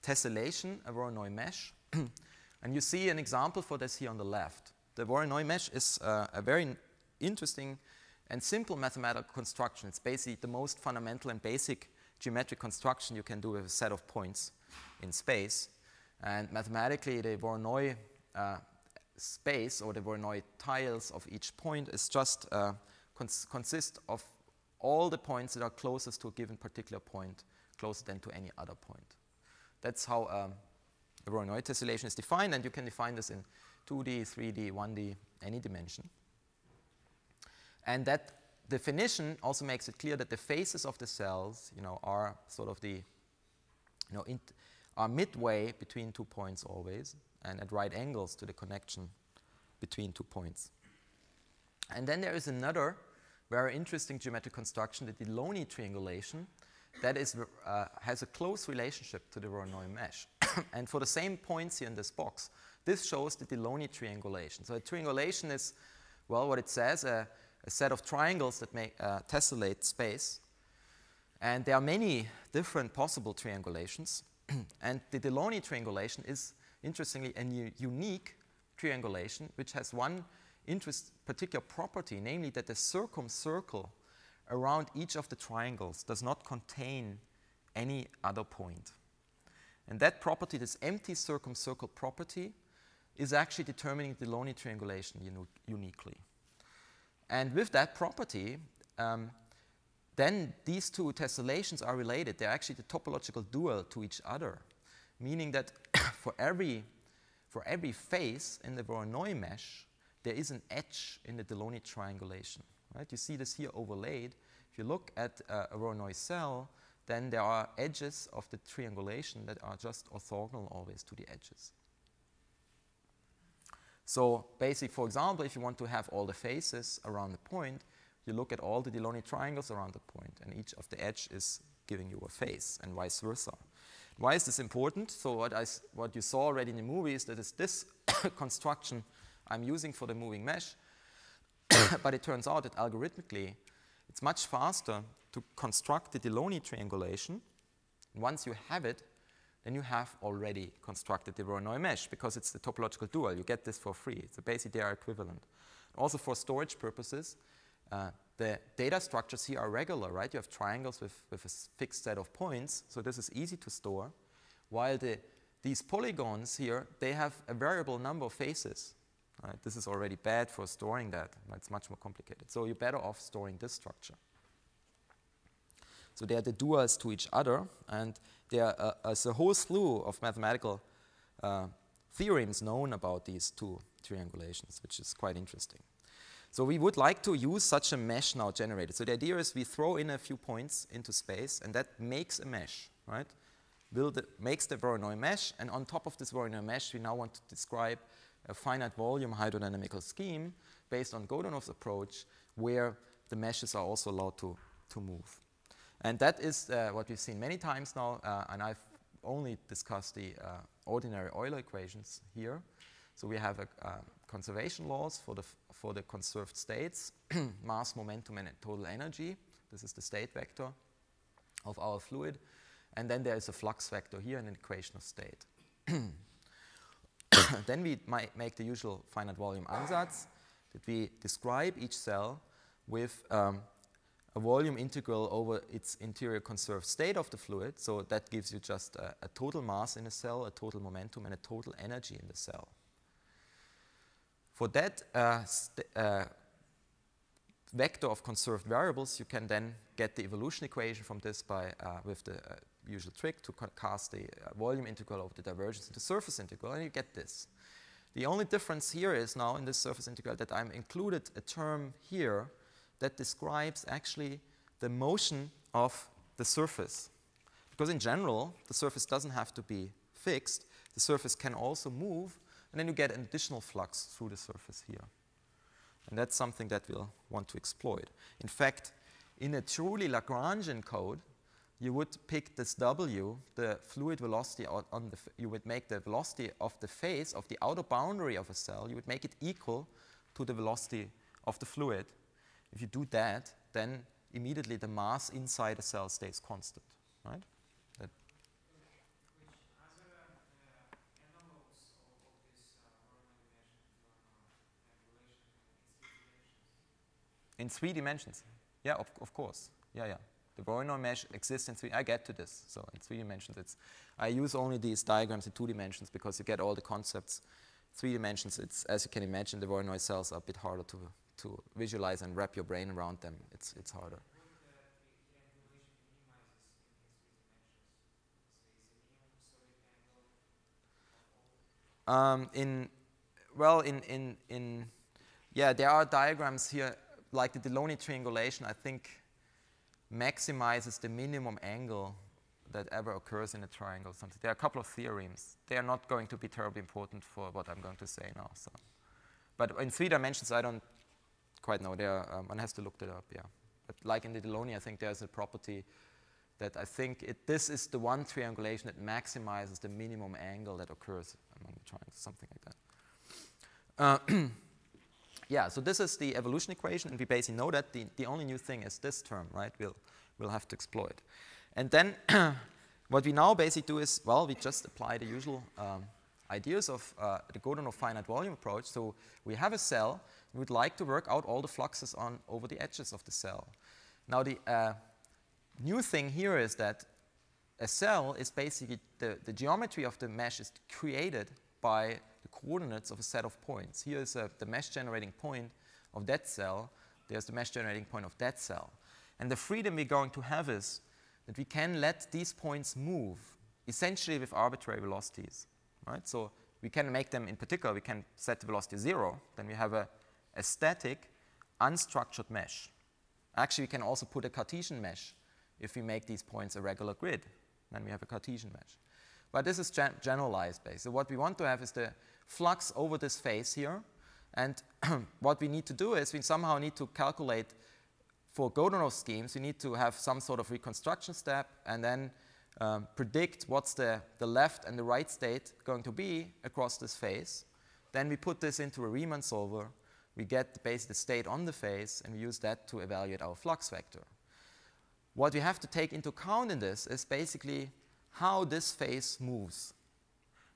tessellation, a Voronoi mesh. and you see an example for this here on the left. The Voronoi mesh is uh, a very interesting and simple mathematical construction. It's basically the most fundamental and basic geometric construction you can do with a set of points in space. And mathematically, the Voronoi uh, space or the Voronoi tiles of each point is just uh, cons- consist of all the points that are closest to a given particular point, closer than to any other point. That's how um, the Voronoi tessellation is defined, and you can define this in 2D, 3D, 1D, any dimension. And that definition also makes it clear that the faces of the cells, you know, are sort of the, you know, are midway between two points always, and at right angles to the connection between two points. And then there is another very interesting geometric construction, the Delaunay triangulation, that is, uh, has a close relationship to the Voronoi mesh. and for the same points here in this box, this shows the Delaunay triangulation. So a triangulation is, well, what it says, a, a set of triangles that make uh, tessellate space. And there are many different possible triangulations. and the Delaunay triangulation is, interestingly, a unique triangulation which has one interest, particular property, namely that the circumcircle around each of the triangles does not contain any other point. And that property, this empty circumcircle property, is actually determining the Delaunay triangulation uni- uniquely. And with that property, um, then these two tessellations are related. They're actually the topological dual to each other, meaning that for every, for every face in the Voronoi mesh, there is an edge in the Delaunay triangulation. Right? You see this here overlaid. If you look at uh, a Voronoi cell, then there are edges of the triangulation that are just orthogonal always to the edges. So basically, for example, if you want to have all the faces around the point, you look at all the Delaunay triangles around the point, and each of the edge is giving you a face, and vice versa. Why is this important? So what, I what you saw already in the movie is that it's this construction I'm using for the moving mesh, but it turns out that algorithmically, it's much faster to construct the Delaunay triangulation. Once you have it, then you have already constructed the Voronoi mesh because it's the topological dual. You get this for free. So basically, they are equivalent. Also, for storage purposes, uh, the data structures here are regular, right? You have triangles with, with a fixed set of points, so this is easy to store. While the, these polygons here, they have a variable number of faces. Right? This is already bad for storing that. It's much more complicated. So you're better off storing this structure. So they are the duals to each other, and there are uh, a whole slew of mathematical uh, theorems known about these two triangulations, which is quite interesting. So we would like to use such a mesh now generated. So the idea is we throw in a few points into space, and that makes a mesh, right? Build makes the Voronoi mesh, and on top of this Voronoi mesh, we now want to describe a finite volume hydrodynamical scheme based on Godunov's approach, where the meshes are also allowed to, to move. And that is uh, what we've seen many times now, uh, and I've only discussed the uh, ordinary Euler equations here. So we have a, uh, conservation laws for the, for the conserved states, mass, momentum, and total energy. This is the state vector of our fluid. And then there is a flux vector here and an equation of state. then we might make the usual finite volume ansatz that we describe each cell with um, a volume integral over its interior conserved state of the fluid. So that gives you just a, a total mass in a cell, a total momentum, and a total energy in the cell. For that uh, uh, vector of conserved variables, you can then get the evolution equation from this by uh, with the uh, usual trick to cast the uh, volume integral over the divergence into surface integral, and you get this. The only difference here is now in this surface integral that I'm included a term here that describes actually the motion of the surface. Because in general, the surface doesn't have to be fixed. The surface can also move, and then you get an additional flux through the surface here. And that's something that we'll want to exploit. In fact, in a truly Lagrangian code, you would pick this W, the fluid velocity on the, you would make the velocity of the face of the outer boundary of a cell, you would make it equal to the velocity of the fluid. If you do that, then immediately the mass inside a cell stays constant, right? In three dimensions. Yeah, of, of course. Yeah, yeah. The Voronoi mesh exists in three. I get to this. So in three dimensions, it's. I use only these diagrams in two dimensions because you get all the concepts. Three dimensions. It's as you can imagine, the Voronoi cells are a bit harder to to visualize and wrap your brain around them, it's, it's harder. Um, in, well, in, in, in, yeah, there are diagrams here, like the Delaunay triangulation, I think maximizes the minimum angle that ever occurs in a triangle. Something. There are a couple of theorems. They are not going to be terribly important for what I'm going to say now. So. But in three dimensions, I don't quite know. There, um, one has to look that up, yeah. But like in the Delaunay, I think there's a property that I think it, this is the one triangulation that maximizes the minimum angle that occurs among the triangles, something like that. Uh, yeah, so this is the evolution equation, and we basically know that. The, the only new thing is this term, right? We'll, we'll have to exploit. And then what we now basically do is, well, we just apply the usual um, ideas of uh, the Godunov finite volume approach. So we have a cell, we would like to work out all the fluxes on over the edges of the cell. Now the uh, new thing here is that a cell is basically, the, the geometry of the mesh is created by coordinates of a set of points. Here is uh, the mesh generating point of that cell. There's the mesh generating point of that cell. And the freedom we're going to have is that we can let these points move essentially with arbitrary velocities. Right? So we can make them, in particular, we can set the velocity zero. Then we have a a static, unstructured mesh. Actually, we can also put a Cartesian mesh if we make these points a regular grid. Then we have a Cartesian mesh. But this is gen generalized based. So what we want to have is the flux over this face here. And what we need to do is we somehow need to calculate for Godunov schemes, we need to have some sort of reconstruction step and then um, predict what's the, the left and the right state going to be across this face. Then we put this into a Riemann solver we get basically the state on the face and we use that to evaluate our flux vector. What we have to take into account in this is basically how this face moves.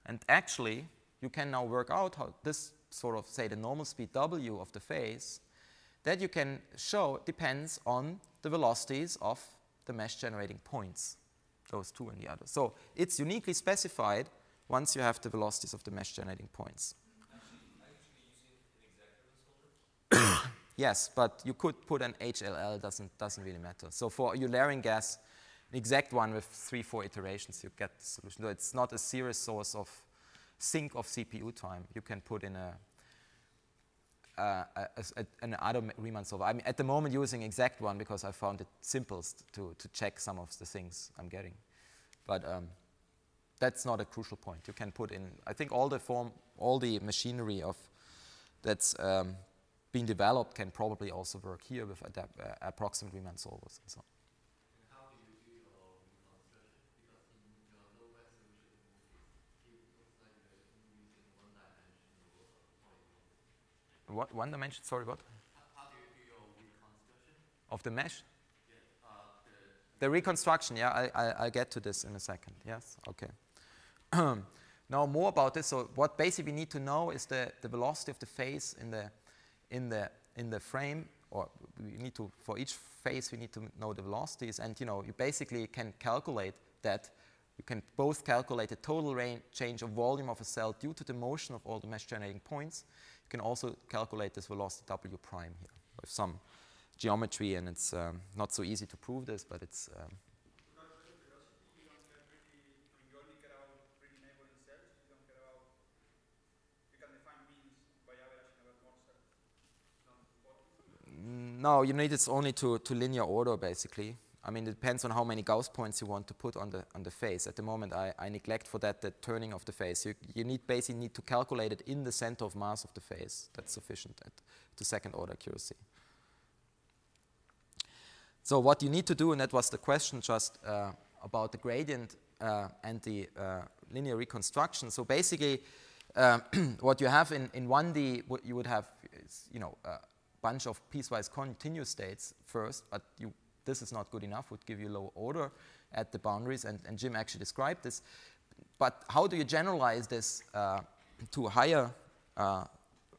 And actually, you can now work out how this sort of, say, the normal speed w of the phase, that you can show depends on the velocities of the mesh generating points, those two and the other. So it's uniquely specified once you have the velocities of the mesh generating points. Yes, but you could put an HLL, doesn't, doesn't really matter. So for Eulerian gas, an exact one with three, four iterations, you get the solution. So it's not a serious source of sink of CPU time. You can put in a, a, a, an other Riemann solver. I'm at the moment using exact one because I found it simplest to, to check some of the things I'm getting. But um, that's not a crucial point. You can put in, I think all the form, all the machinery of that's um, been developed can probably also work here with uh, approximate Riemann solvers and so on. And how do you do your reconstruction? Because in your low mass solution, it looks like you're using one dimensional polygon. What, one dimension, sorry, what? How, how do you do your reconstruction? Of the mesh? Yes, uh, the The reconstruction, yeah, I, I, I'll get to this in a second. Yes, okay. now more about this. So what basically we need to know is the, the velocity of the phase in the, in, the, in the frame, or we need to, for each phase we need to know the velocities, and you know, you basically can calculate that. You can both calculate the total range, change of volume of a cell due to the motion of all the mesh generating points. You can also calculate this velocity W prime here with some geometry, and it's um, not so easy to prove this, but it's um. No, you need it only to, to linear order, basically. I mean, it depends on how many Gauss points you want to put on the, on the face. At the moment, I, I neglect for that the turning of the face. You, you need basically need to calculate it in the center of mass of the face. That's sufficient at, to second order accuracy. So what you need to do, and that was the question just uh, about the gradient uh, and the uh, linear reconstruction. So basically, um, what you have in, in 1D, what you would have is, you know, a bunch of piecewise continuous states first, but you, this is not good enough, would give you low order at the boundaries, and, and Jim actually described this. But how do you generalize this uh, to higher uh,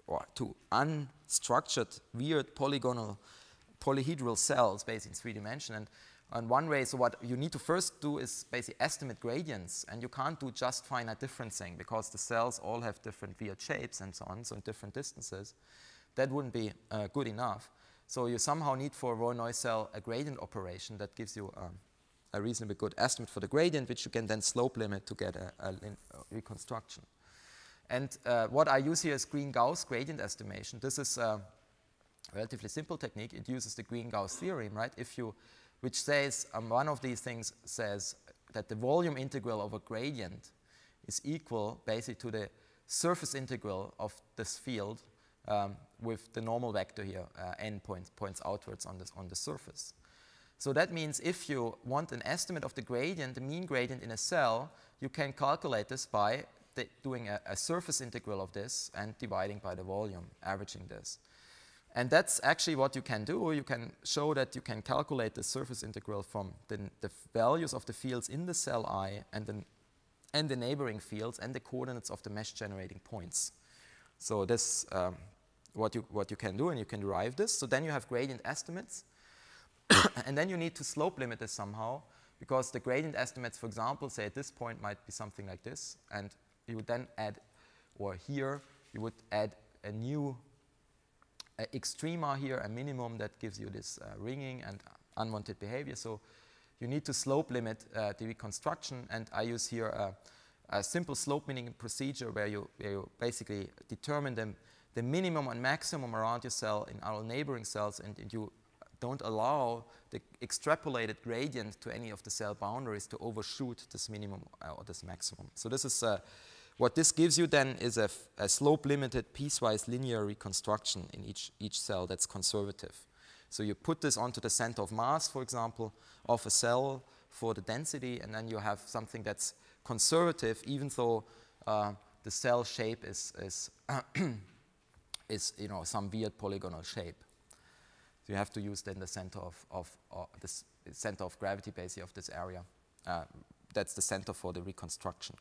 or to unstructured, weird polygonal polyhedral cells based in three dimension. And, and one way, so what you need to first do is basically estimate gradients, and you can't do just finite differencing because the cells all have different weird shapes and so on, so different distances. That wouldn't be uh, good enough. So you somehow need for a Voronoi cell a gradient operation that gives you um, a reasonably good estimate for the gradient, which you can then slope limit to get a, a, reconstruction. And uh, what I use here is Green-Gauss gradient estimation. This is a relatively simple technique. It uses the Green-Gauss theorem, right? If you, which says um, one of these things says that the volume integral of a gradient is equal basically to the surface integral of this field um, with the normal vector here, uh, n points, points outwards on, this, on the surface. So that means if you want an estimate of the gradient, the mean gradient in a cell, you can calculate this by doing a, a surface integral of this and dividing by the volume, averaging this. And that's actually what you can do. You can show that you can calculate the surface integral from the, the values of the fields in the cell I and the, and the neighboring fields and the coordinates of the mesh generating points. So this um, what you what you can do, and you can derive this. So then you have gradient estimates, and then you need to slope limit this somehow because the gradient estimates, for example, say at this point might be something like this, and you would then add, or here you would add a new uh, extrema here, a minimum that gives you this uh, ringing and unwanted behavior. So you need to slope limit uh, the reconstruction, and I use here a, simple slope limiting procedure where you, where you basically determine the, the minimum and maximum around your cell in all neighboring cells, and, and you don't allow the extrapolated gradient to any of the cell boundaries to overshoot this minimum uh, or this maximum. So this is uh, what this gives you then is a, a slope-limited piecewise linear reconstruction in each, each cell that's conservative. So you put this onto the center of mass, for example, of a cell for the density, and then you have something that's conservative, even though uh, the cell shape is, is, is you know, some weird polygonal shape. So you have to use then the center of, of uh, this center of gravity, basically, of this area. Uh, that's the center for the reconstruction.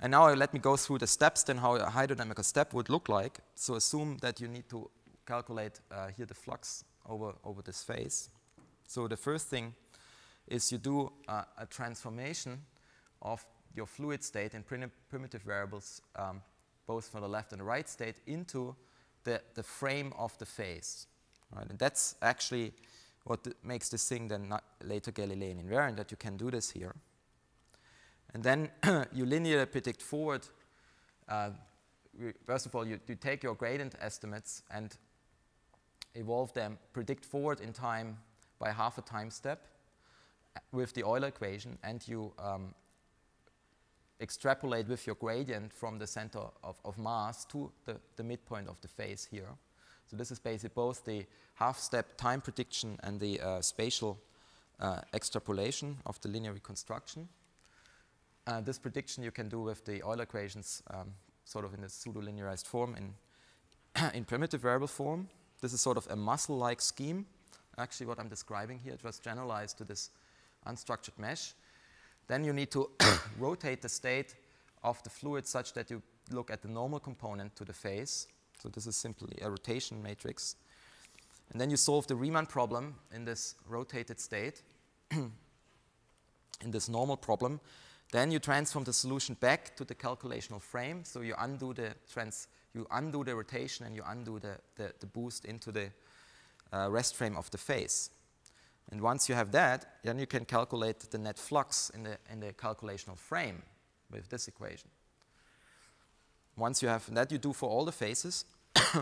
And now let me go through the steps then how a hydrodynamical step would look like. So assume that you need to calculate uh, here the flux over, over this phase. So the first thing is you do uh, a transformation of your fluid state and prim primitive variables, um, both from the left and the right state, into the, the frame of the phase. Right? And that's actually what makes this thing then later Galilean invariant, that you can do this here. And then you linearly predict forward. Uh, first of all, you, you, take your gradient estimates and evolve them, predict forward in time by half a time step with the Euler equation, and you um, extrapolate with your gradient from the center of, of mass to the, the midpoint of the phase here. So this is basically both the half-step time prediction and the uh, spatial uh, extrapolation of the linear reconstruction. Uh, this prediction you can do with the Euler equations um, sort of in a pseudo-linearized form in, in primitive variable form. This is sort of a MUSCL-like scheme. Actually, what I'm describing here, was generalized to this unstructured mesh. Then you need to rotate the state of the fluid such that you look at the normal component to the phase. So this is simply a rotation matrix. And then you solve the Riemann problem in this rotated state, in this normal problem. Then you transform the solution back to the calculational frame. So you undo the trans, you undo the rotation and you undo the, the, the boost into the uh, rest frame of the phase. And once you have that, then you can calculate the net flux in the, in the calculational frame with this equation. Once you have that, you do for all the phases.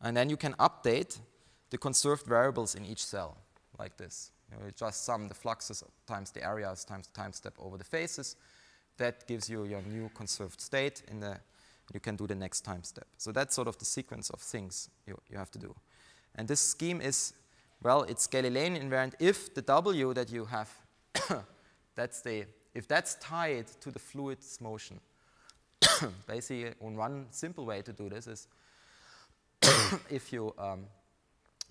and then you can update the conserved variables in each cell, like this. You, know, you just sum the fluxes times the areas times the time step over the phases. That gives you your new conserved state in the you can do the next time step. So that's sort of the sequence of things you, you have to do. And this scheme is, well, it's Galilean invariant if the W that you have, that's the, if that's tied to the fluid's motion. Basically, one simple way to do this is if you um,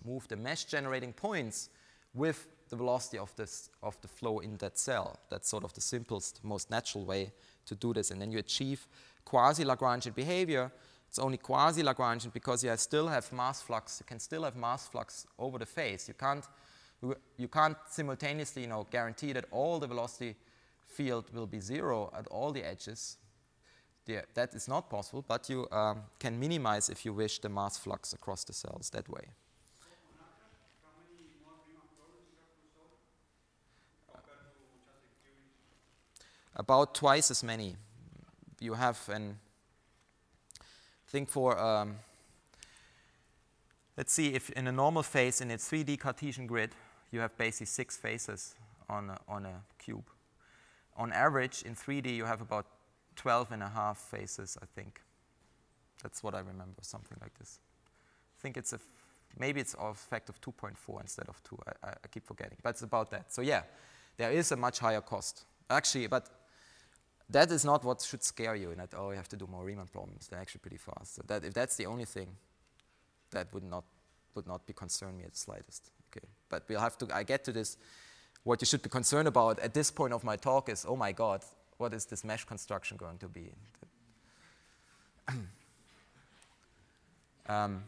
move the mesh generating points with the velocity of, this, of the flow in that cell. That's sort of the simplest, most natural way to do this. And then you achieve quasi-Lagrangian behavior. It's only quasi-Lagrangian because you still have mass flux. You can still have mass flux over the phase. You can't, you, can't simultaneously you know, guarantee that all the velocity field will be zero at all the edges. That is not possible, but you um, can minimize, if you wish, the mass flux across the cells that way. about twice as many. You have an, think for, um, let's see, if in a normal phase in a 3D Cartesian grid, you have basically six faces on a, on a cube. On average, in 3D, you have about 12 and a half faces, I think. That's what I remember, something like this. I think it's a, maybe it's a fact of 2.4 instead of 2. I, I, keep forgetting, but it's about that. So yeah, there is a much higher cost. Actually, but that is not what should scare you that, oh, you have to do more Riemann problems. They're actually pretty fast. So that, if that's the only thing, that would not, would not be concern me at the slightest. Okay. But we'll have to, I get to this, what you should be concerned about at this point of my talk is, oh my God, what is this mesh construction going to be? um,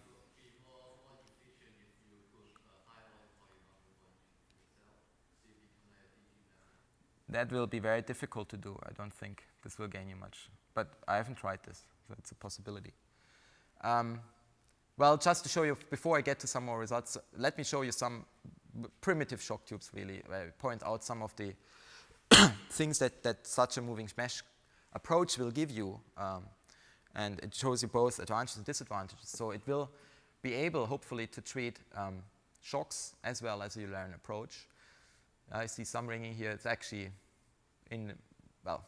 that will be very difficult to do. I don't think this will gain you much. But I haven't tried this, so it's a possibility. Um, well, just to show you, before I get to some more results, let me show you some primitive shock tubes, really, where I point out some of the things that, that such a moving mesh approach will give you. Um, and it shows you both advantages and disadvantages. So it will be able, hopefully, to treat um, shocks as well as a Eulerian approach. I see some ringing here. It's actually in, well,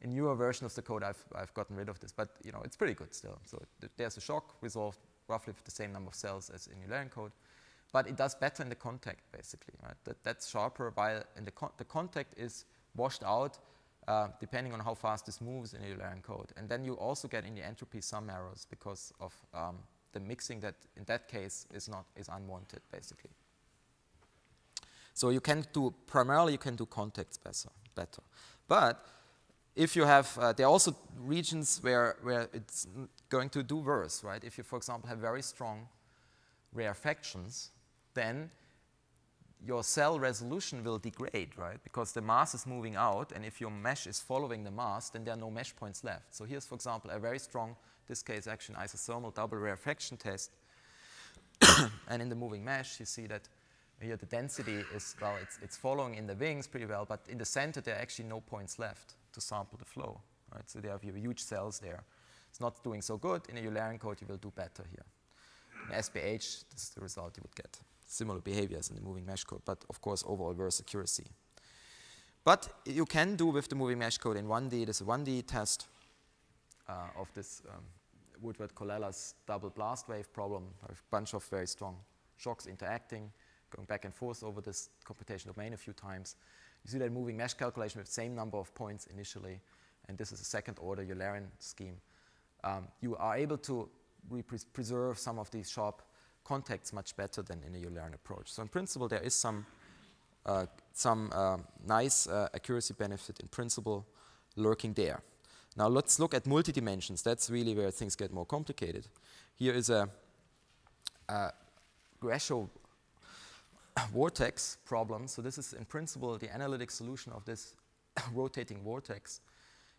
in newer version of the code, I've, I've gotten rid of this, but you know, it's pretty good still. So th there's a shock resolved roughly with the same number of cells as in Eulerian code, but it does better in the contact, basically. Right? That, that's sharper, while in the, con the contact is washed out uh, depending on how fast this moves in Eulerian code. And then you also get in the entropy some errors because of um, the mixing that, in that case, is, not, is unwanted, basically. So you can do, primarily you can do contacts better. better. But if you have, uh, there are also regions where, where it's going to do worse, right? If you, for example, have very strong rarefactions, then your cell resolution will degrade, right? Because the mass is moving out, and if your mesh is following the mass, then there are no mesh points left. So here's, for example, a very strong, this case actually isothermal double rarefaction test. and in the moving mesh, you see that here the density is, well, it's, it's following in the wings pretty well, but in the center there are actually no points left to sample the flow. Right? So there have huge cells there. It's not doing so good. In a Eulerian code, you will do better here. In SPH, this is the result you would get. Similar behaviors in the moving mesh code, but of course overall worse accuracy. But you can do with the moving mesh code in 1D, there's a 1D test uh, of this um, Woodward-Colella's double blast wave problem, a bunch of very strong shocks interacting, going back and forth over this computation domain a few times. You see that moving mesh calculation with the same number of points initially, and this is a second order Eulerian scheme. Um, you are able to preserve some of these sharp contacts much better than in a Eulerian approach. So in principle, there is some, uh, some uh, nice uh, accuracy benefit in principle lurking there. Now let's look at multi-dimensions. That's really where things get more complicated. Here is a, a vortex problem. So this is in principle the analytic solution of this rotating vortex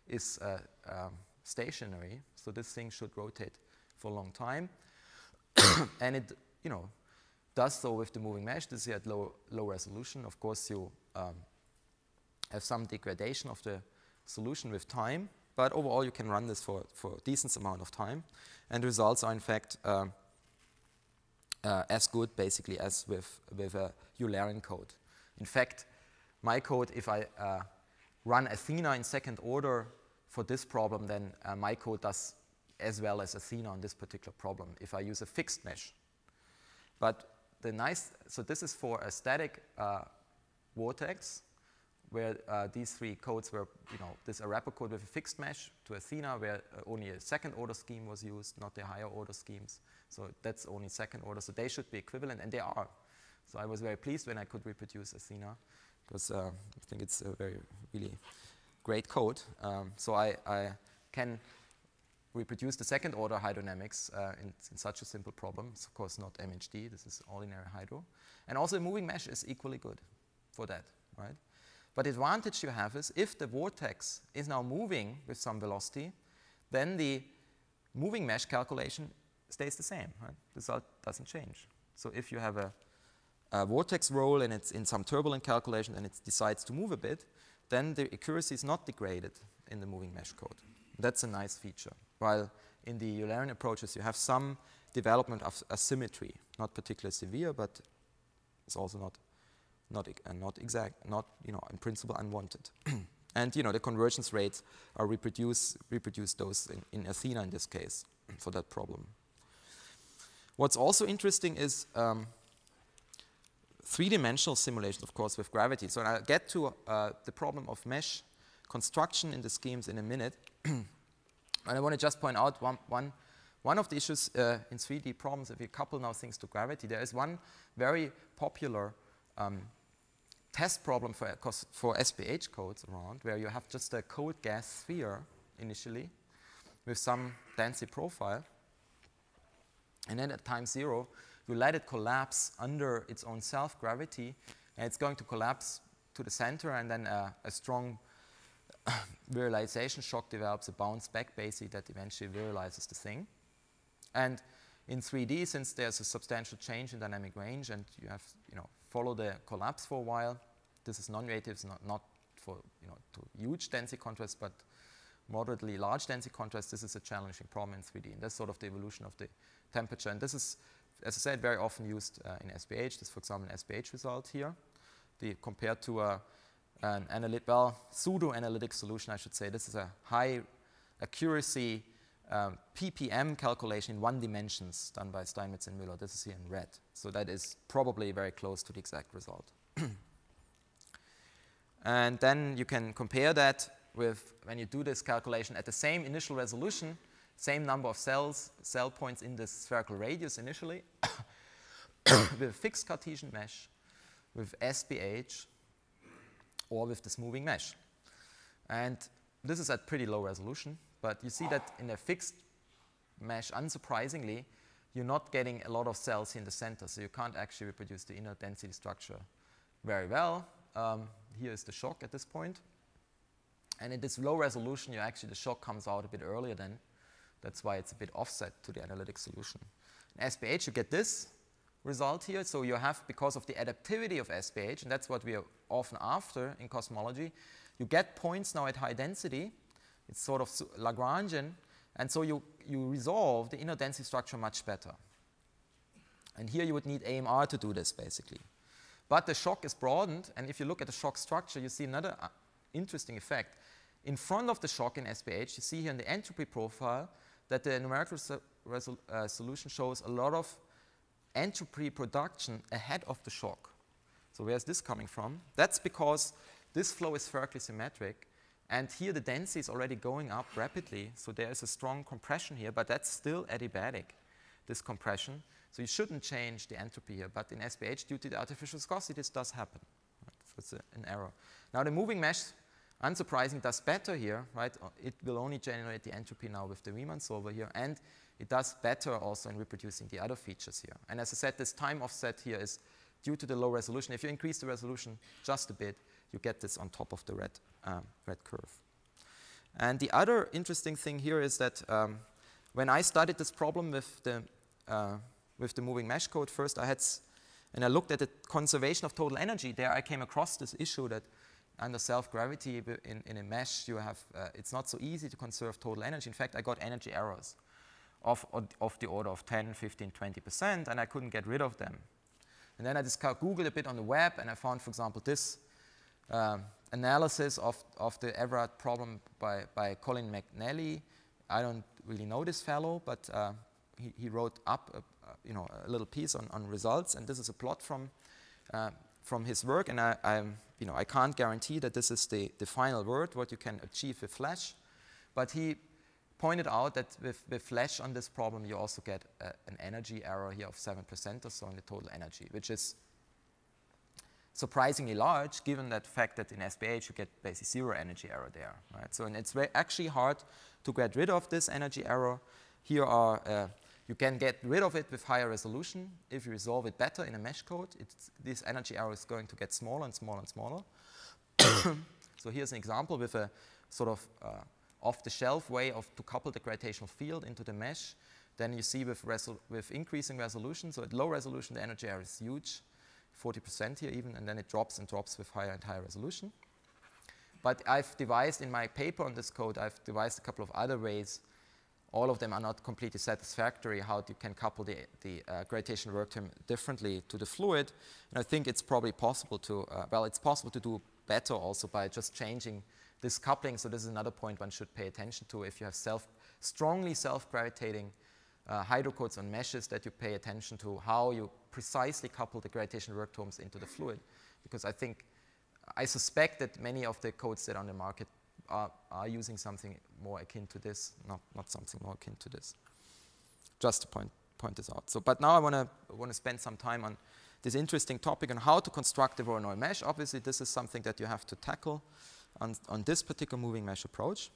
is uh, um, stationary. So this thing should rotate for a long time. and it, you know, does so with the moving mesh. This is at low, low resolution. Of course, you um, have some degradation of the solution with time. But overall, you can run this for, for a decent amount of time. And the results are, in fact, uh, uh, as good, basically, as with, with a Eulerian code. In fact, my code, if I uh, run Athena in second order for this problem, then uh, my code does as well as Athena on this particular problem if I use a fixed mesh. But the nice, so this is for a static uh, vortex, where uh, these three codes were, you know, this AREPO code with a fixed mesh to Athena, where uh, only a second order scheme was used, not the higher order schemes. So that's only second order. So they should be equivalent, and they are. So I was very pleased when I could reproduce Athena, because uh, I think it's a very, really great code. Um, so I, I, can reproduce the second order hydrodynamics uh, in, in, such a simple problem. It's of course not MHD, this is ordinary hydro. And also a moving mesh is equally good for that, right? But the advantage you have is if the vortex is now moving with some velocity, then the moving mesh calculation stays the same. Right? The result doesn't change. So if you have a, a, vortex roll and it's in some turbulent calculation and it decides to move a bit, then the accuracy is not degraded in the moving mesh code. That's a nice feature. While in the Eulerian approaches, you have some development of asymmetry, not particularly severe, but it's also not not, uh, not exact, not, you know, in principle unwanted. and, you know, the convergence rates are reproduce, reproduce those in, in Athena in this case for that problem. What's also interesting is um, three-dimensional simulations, of course, with gravity. So I'll get to uh, the problem of mesh construction in the schemes in a minute. and I want to just point out one, one, one of the issues uh, in 3D problems, if you couple now things to gravity, there is one very popular um, test problem for, for SPH codes around where you have just a cold gas sphere initially with some density profile. And then at time zero, you let it collapse under its own self-gravity, and it's going to collapse to the center, and then a, a strong virialization shock develops, a bounce back basically that eventually virializes the thing. And in 3D, since there's a substantial change in dynamic range, and you have, you know, follow the collapse for a while. This is non-reactive, not, not for you know, to huge density contrast, but moderately large density contrast. This is a challenging problem in 3D. And that's sort of the evolution of the temperature. And this is, as I said, very often used uh, in SPH. This, for example, an SPH result here. The, compared to a, an analytic, well, pseudo-analytic solution, I should say. This is a high accuracy um, PPM calculation in one dimensions done by Steinmetz and Müller. This is here in red. So that is probably very close to the exact result. and then you can compare that with when you do this calculation at the same initial resolution, same number of cells, cell points in the spherical radius initially, with a fixed Cartesian mesh, with SPH, or with this moving mesh. And this is at pretty low resolution. But you see that in a fixed mesh, unsurprisingly, you're not getting a lot of cells in the center, so you can't actually reproduce the inner density structure very well. Um, here is the shock at this point. And in this low resolution, you actually, the shock comes out a bit earlier then. That's why it's a bit offset to the analytic solution. In SPH, you get this result here. So you have, because of the adaptivity of SPH, and that's what we are often after in cosmology, you get points now at high density, it's sort of Lagrangian, and so you, you resolve the inner density structure much better. And here you would need AMR to do this, basically. But the shock is broadened, and if you look at the shock structure, you see another uh, interesting effect. In front of the shock in SPH, you see here in the entropy profile that the numerical uh, solution shows a lot of entropy production ahead of the shock. So where's this coming from? That's because this flow is spherically symmetric, and here the density is already going up rapidly, so there is a strong compression here, but that's still adiabatic, this compression. So you shouldn't change the entropy here, but in SPH, due to the artificial viscosity, this does happen. So it's a, an error. Now the moving mesh, unsurprising, does better here, right? Uh, it will only generate the entropy now with the Riemann solver here, and it does better also in reproducing the other features here. And as I said, this time offset here is due to the low resolution. If you increase the resolution just a bit, you get this on top of the red, um, red curve. And the other interesting thing here is that um, when I studied this problem with the, uh, with the moving mesh code, first I had, and I looked at the conservation of total energy, there I came across this issue that under self-gravity in, in a mesh, you have, uh, it's not so easy to conserve total energy. In fact, I got energy errors of, of the order of 10, 15, 20%, and I couldn't get rid of them. And then I just Googled a bit on the web, and I found, for example, this um, analysis of, of the Evrard problem by, by Colin McNally. I don't really know this fellow, but uh, he, he, wrote up a, you know, a little piece on, on results, and this is a plot from, uh, from his work, and I, I'm, you know, I can't guarantee that this is the, the final word, what you can achieve with Flash, but he pointed out that with, with Flash on this problem, you also get a, an energy error here of 7% or so in the total energy, which is surprisingly large given that fact that in SPH you get basically zero energy error there. Right? So it's actually hard to get rid of this energy error. Here are, uh, you can get rid of it with higher resolution. If you resolve it better in a mesh code, this energy error is going to get smaller and smaller and smaller. so here's an example with a sort of uh, off-the-shelf way of to couple the gravitational field into the mesh. Then you see with, with increasing resolution, so at low resolution the energy error is huge, 40% here even, and then it drops and drops with higher and higher resolution. But I've devised in my paper on this code, I've devised a couple of other ways. All of them are not completely satisfactory, how you can couple the, the uh, gravitational work term differently to the fluid. And I think it's probably possible to, uh, well, it's possible to do better also by just changing this coupling, so this is another point one should pay attention to if you have self, strongly self-gravitating uh, hydrocodes on meshes that you pay attention to how you precisely couple the gravitational work terms into the fluid. Because I think, I suspect that many of the codes that are on the market are, are using something more akin to this, not, not something more akin to this. Just to point, point this out. So, but now I want to want to spend some time on this interesting topic on how to construct the Voronoi mesh. Obviously, this is something that you have to tackle on, on this particular moving mesh approach.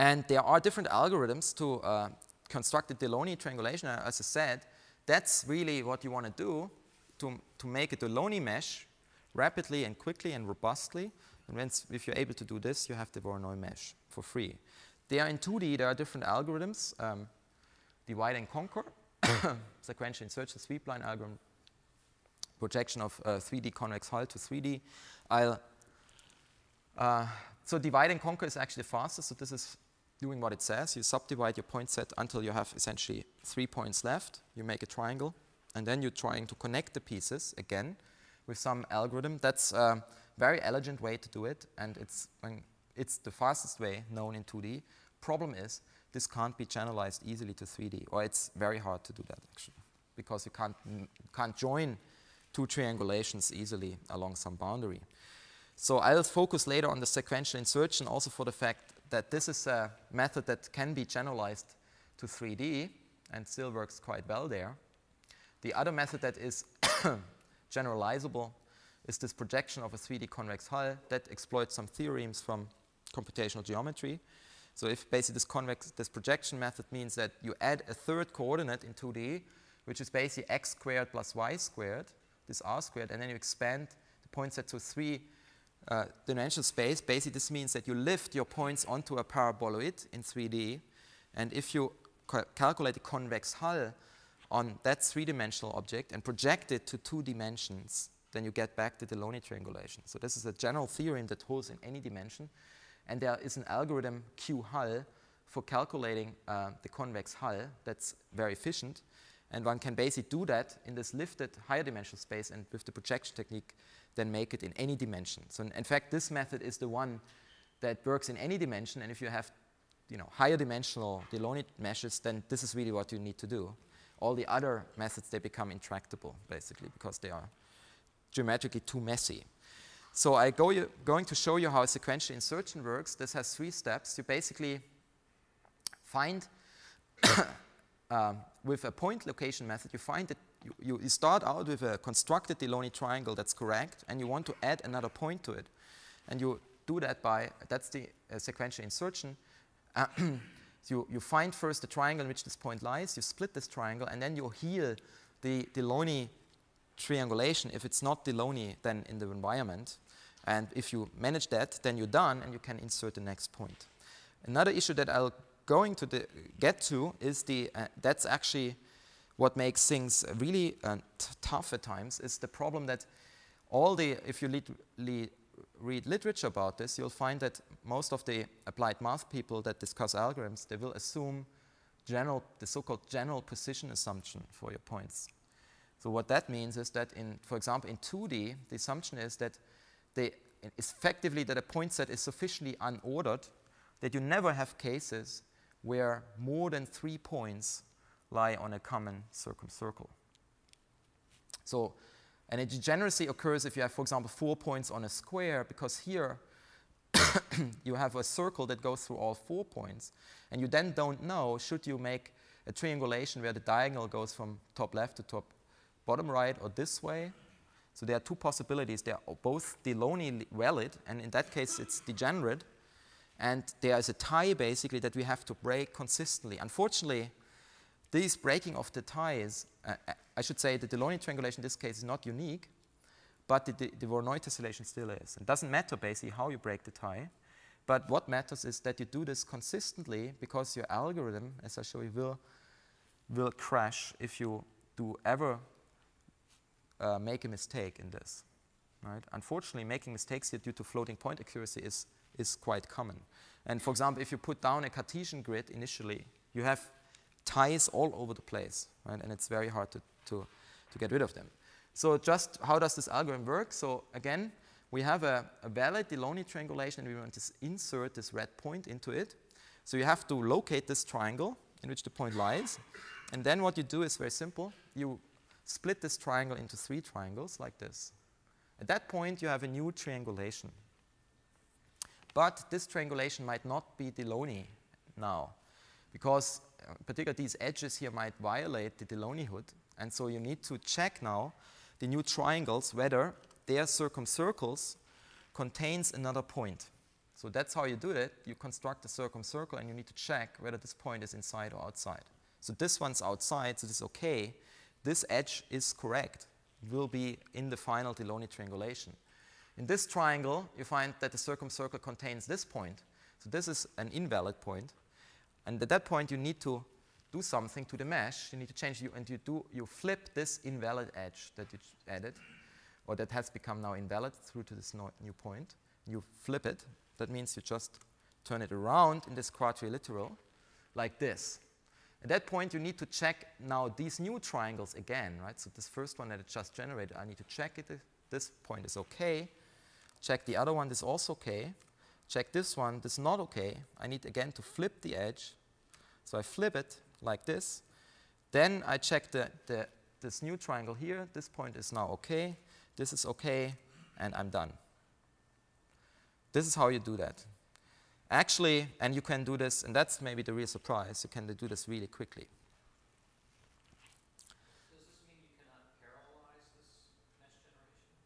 And there are different algorithms to uh, construct the Delaunay triangulation. Uh, as I said, that's really what you want to do to, to make a Delaunay mesh rapidly and quickly and robustly. And once, if you're able to do this, you have the Voronoi mesh for free. There in 2D, there are different algorithms, um, divide and conquer, sequential insertion sweep line algorithm, projection of uh, 3D convex hull to 3D. I'll uh, so divide and conquer is actually faster. So this is doing what it says. You subdivide your point set until you have essentially three points left. You make a triangle. And then you're trying to connect the pieces again with some algorithm. That's a very elegant way to do it. And it's, it's the fastest way known in 2D. Problem is, this can't be generalized easily to 3D. Or it's very hard to do that, actually. Because you can't, can't join two triangulations easily along some boundary. So I'll focus later on the sequential insertion also for the fact that this is a method that can be generalized to 3D and still works quite well there. The other method that is generalizable is this projection of a 3D convex hull that exploits some theorems from computational geometry. So if basically this convex, this projection method means that you add a third coordinate in 2D, which is basically x squared plus y squared, this r squared, and then you expand the point set to three uh, dimensional space, basically this means that you lift your points onto a paraboloid in 3D, and if you ca calculate a convex hull on that three-dimensional object and project it to two dimensions, then you get back the Delaunay triangulation. So this is a general theorem that holds in any dimension, and there is an algorithm Qhull for calculating uh, the convex hull that's very efficient, and one can basically do that in this lifted higher dimensional space and with the projection technique then make it in any dimension. So in, in fact, this method is the one that works in any dimension, and if you have you know, higher dimensional Delaunay meshes, then this is really what you need to do. All the other methods, they become intractable, basically, because they are geometrically too messy. So I go going to show you how a sequential insertion works. This has three steps. You basically find, um, with a point location method, you find that you, you, start out with a constructed Delaunay triangle that's correct, and you want to add another point to it. And you do that by, that's the uh, sequential insertion. Uh, you, you find first the triangle in which this point lies, you split this triangle, and then you heal the Delaunay triangulation. If it's not Delaunay, then in the environment. And if you manage that, then you're done, and you can insert the next point. Another issue that I'll going to get to is the, uh, that's actually what makes things really uh, tough at times, is the problem that all the, if you lead, read literature about this, you'll find that most of the applied math people that discuss algorithms, they will assume general, the so-called general position assumption for your points. So what that means is that in, for example, in 2D, the assumption is that they, effectively that a point set is sufficiently unordered that you never have cases where more than three points lie on a common circumcircle. So and a degeneracy occurs if you have, for example, four points on a square, because here you have a circle that goes through all four points. And you then don't know, should you make a triangulation where the diagonal goes from top left to top bottom right or this way? So there are two possibilities. They are both Delaunay valid, and in that case it's degenerate. And there is a tie basically that we have to break consistently. Unfortunately, this breaking of the ties, uh, uh, I should say the Delaunay triangulation in this case is not unique, but the, the, the Voronoi tessellation still is. It doesn't matter basically how you break the tie, but what matters is that you do this consistently because your algorithm, as I show you, will, will crash if you do ever uh, make a mistake in this. Right? Unfortunately, making mistakes here due to floating point accuracy is, is quite common. And for example, if you put down a Cartesian grid initially, you have ties all over the place, right? And it's very hard to, to, to get rid of them. So just how does this algorithm work? So again, we have a, a valid Delaunay triangulation and we want to insert this red point into it. So you have to locate this triangle in which the point lies. And then what you do is very simple. You split this triangle into three triangles like this. At that point, you have a new triangulation. But this triangulation might not be Delaunay now because uh, particularly these edges here might violate the Delaunay hood. And so you need to check now the new triangles whether their circumcircles contains another point. So that's how you do it. You construct a circumcircle and you need to check whether this point is inside or outside. So this one's outside, so this is okay. This edge is correct, will be in the final Delaunay triangulation. In this triangle, you find that the circumcircle contains this point. So this is an invalid point. And at that point, you need to do something to the mesh. You need to change, you, and you, do, you flip this invalid edge that you added, or that has become now invalid through to this no, new point. You flip it. That means you just turn it around in this quadrilateral, like this. At that point, you need to check now these new triangles again, right? So this first one that it just generated, I need to check it. This point is okay. Check the other one, this is also okay. Check this one, this is not okay. I need again to flip the edge. So I flip it like this. Then I check the, the, this new triangle here. This point is now okay. This is okay, and I'm done. This is how you do that. Actually, and you can do this, and that's maybe the real surprise, you can do this really quickly. Does this mean you cannot parallelize this mesh generation?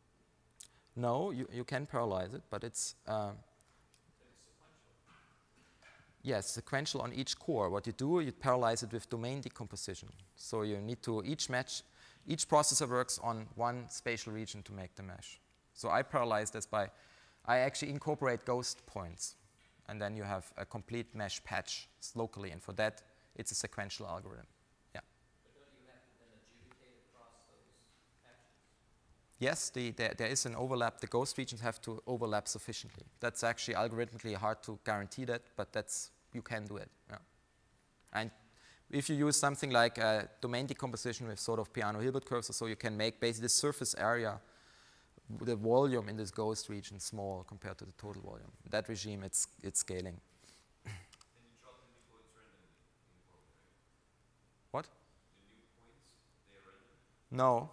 No, you, you can parallelize it, but it's, uh, Yes, sequential on each core. What you do, you parallelize it with domain decomposition. So you need to, each match, each processor works on one spatial region to make the mesh. So I parallelize this by, I actually incorporate ghost points. And then you have a complete mesh patch locally. And for that, it's a sequential algorithm. yes, the, there is an overlap. The ghost regions have to overlap sufficiently. That's actually algorithmically hard to guarantee that, but that's you can do it. Yeah. And if you use something like a domain decomposition with sort of Peano-Hilbert curves or so, you can make basically the surface area, the volume in this ghost region small compared to the total volume. In that regime, it's, it's scaling. What? No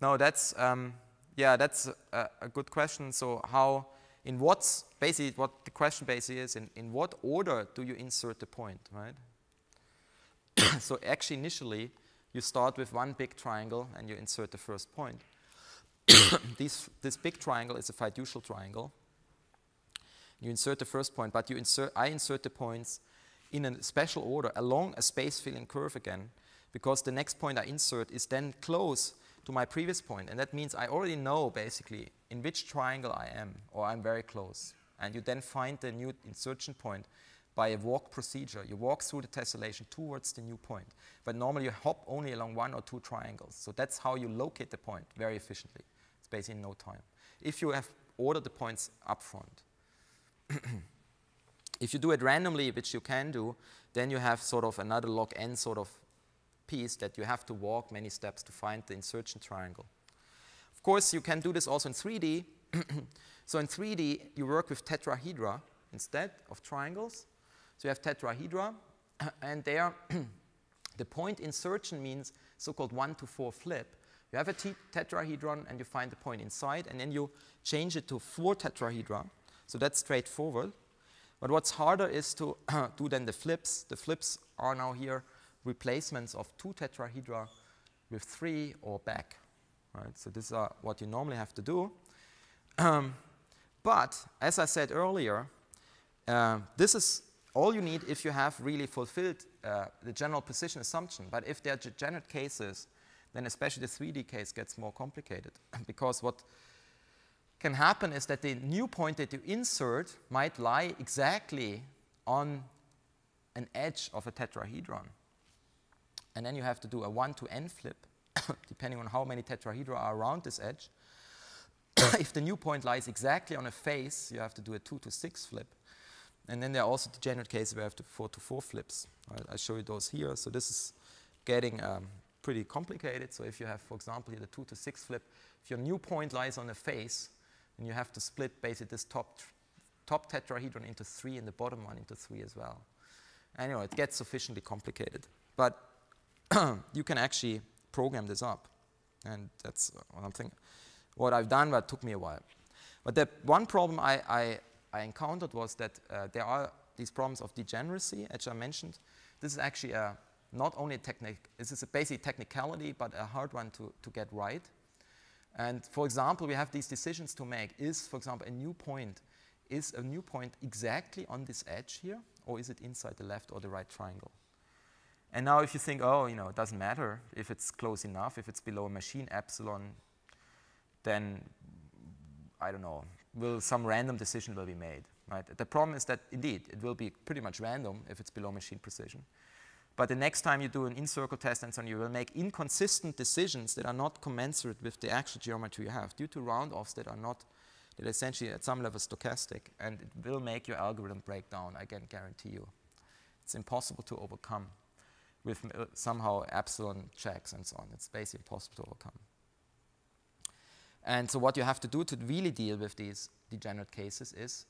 no, that's um, yeah, that's a, a, good question. So how, in what's basically what the question basically is, in, in what order do you insert the point, right? so actually initially you start with one big triangle and you insert the first point. this, this big triangle is a fiducial triangle. You insert the first point, but you insert, I insert the points in a special order along a space filling curve again, because the next point I insert is then close to my previous point, and that means I already know basically in which triangle I am, or I'm very close. And you then find the new insertion point by a walk procedure. You walk through the tessellation towards the new point. But normally you hop only along one or two triangles. So that's how you locate the point very efficiently. It's basically in no time. If you have ordered the points up front. if you do it randomly, which you can do, then you have sort of another log n sort of piece that you have to walk many steps to find the insertion triangle. Of course, you can do this also in 3D. so in 3D, you work with tetrahedra instead of triangles. So you have tetrahedra, and there the point insertion means so-called 1 to 4 flip. You have a tetrahedron and you find the point inside, and then you change it to 4 tetrahedra. So that's straightforward. But what's harder is to do then the flips. The flips are now here replacements of two tetrahedra with three or back. Right? So this is uh, what you normally have to do. Um, but as I said earlier, uh, this is all you need if you have really fulfilled uh, the general position assumption. But if there are degenerate cases, then especially the 3D case gets more complicated because what can happen is that the new point that you insert might lie exactly on an edge of a tetrahedron. And then you have to do a 1 to n flip, depending on how many tetrahedra are around this edge. if the new point lies exactly on a face, you have to do a 2 to 6 flip. And then there are also degenerate cases where you have to 4 to 4 flips. I'll, I'll show you those here. So this is getting um, pretty complicated. So if you have, for example, here the 2 to 6 flip, if your new point lies on a face, then you have to split basically this top, top tetrahedron into 3 and the bottom one into 3 as well. Anyway, it gets sufficiently complicated. But you can actually program this up. And that's what I'm thinking. What I've done, but took me a while. But the one problem I, I, I encountered was that uh, there are these problems of degeneracy, as I mentioned. This is actually a, not only a technique, this is a basic technicality, but a hard one to, to get right. And for example, we have these decisions to make. Is, for example, a new point, is a new point exactly on this edge here, or is it inside the left or the right triangle? And now if you think, oh, you know, it doesn't matter if it's close enough, if it's below a machine epsilon, then, I don't know, will some random decision will be made, right? The problem is that, indeed, it will be pretty much random if it's below machine precision. But the next time you do an in-circle test and so on, you will make inconsistent decisions that are not commensurate with the actual geometry you have due to round-offs that are not, that are essentially at some level stochastic, and it will make your algorithm break down, I can guarantee you. It's impossible to overcome with uh, somehow epsilon checks and so on. It's basically impossible to overcome. And so what you have to do to really deal with these degenerate cases is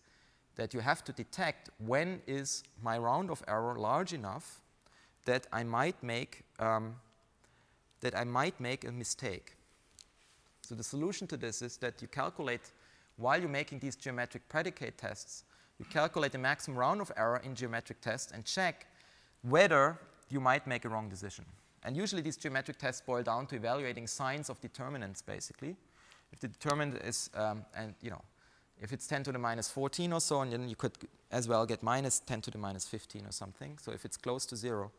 that you have to detect when is my round-off error large enough that I might make um, that I might make a mistake. So the solution to this is that you calculate while you're making these geometric predicate tests, you calculate the maximum round-off error in geometric tests and check whether you might make a wrong decision. And usually these geometric tests boil down to evaluating signs of determinants, basically. If the determinant is, um, and you know, if it's 10 to the minus 14 or so, and then you could as well get minus 10 to the minus 15 or something. So if it's close to zero,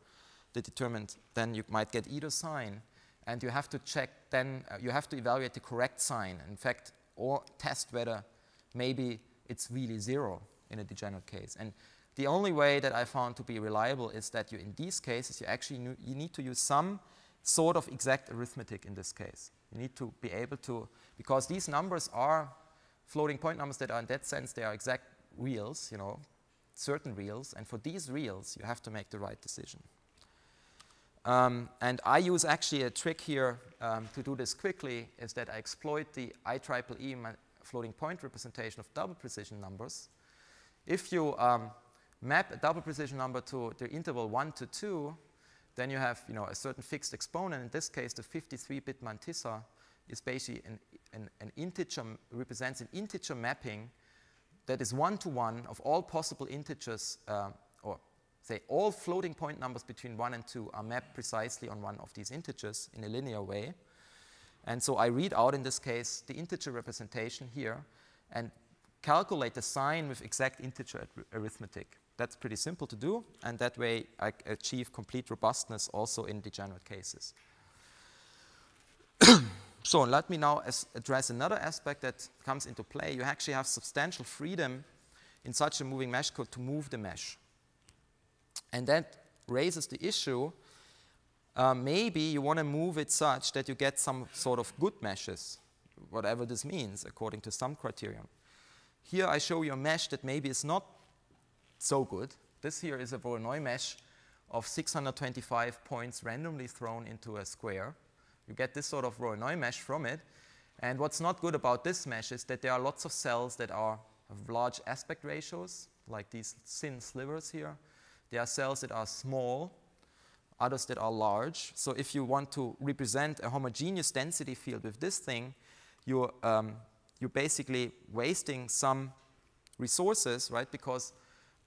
the determinant, then you might get either sign. And you have to check then, uh, you have to evaluate the correct sign. In fact, or test whether maybe it's really zero in a degenerate case. And the only way that I found to be reliable is that you, in these cases, you actually you need to use some sort of exact arithmetic in this case. You need to be able to, because these numbers are floating point numbers that are in that sense, they are exact reals, you know, certain reals, and for these reals, you have to make the right decision. Um, and I use actually a trick here um, to do this quickly, is that I exploit the IEEE floating point representation of double precision numbers. If you um, map a double precision number to the interval 1 to 2, then you have you know, a certain fixed exponent. In this case, the 53-bit mantissa is basically an, an, an integer, represents an integer mapping that is one-to-one -one of all possible integers, uh, or say all floating point numbers between 1 and 2 are mapped precisely on one of these integers in a linear way. And so I read out, in this case, the integer representation here and calculate the sign with exact integer arithmetic. That's pretty simple to do, and that way I achieve complete robustness also in degenerate cases. so let me now address another aspect that comes into play. You actually have substantial freedom in such a moving mesh code to move the mesh. And that raises the issue, uh, maybe you want to move it such that you get some sort of good meshes, whatever this means, according to some criterion. Here I show you a mesh that maybe is not so good. This here is a Voronoi mesh of 625 points randomly thrown into a square. You get this sort of Voronoi mesh from it. And what's not good about this mesh is that there are lots of cells that are of large aspect ratios, like these thin slivers here. There are cells that are small, others that are large. So if you want to represent a homogeneous density field with this thing, you're, um, you're basically wasting some resources, right? Because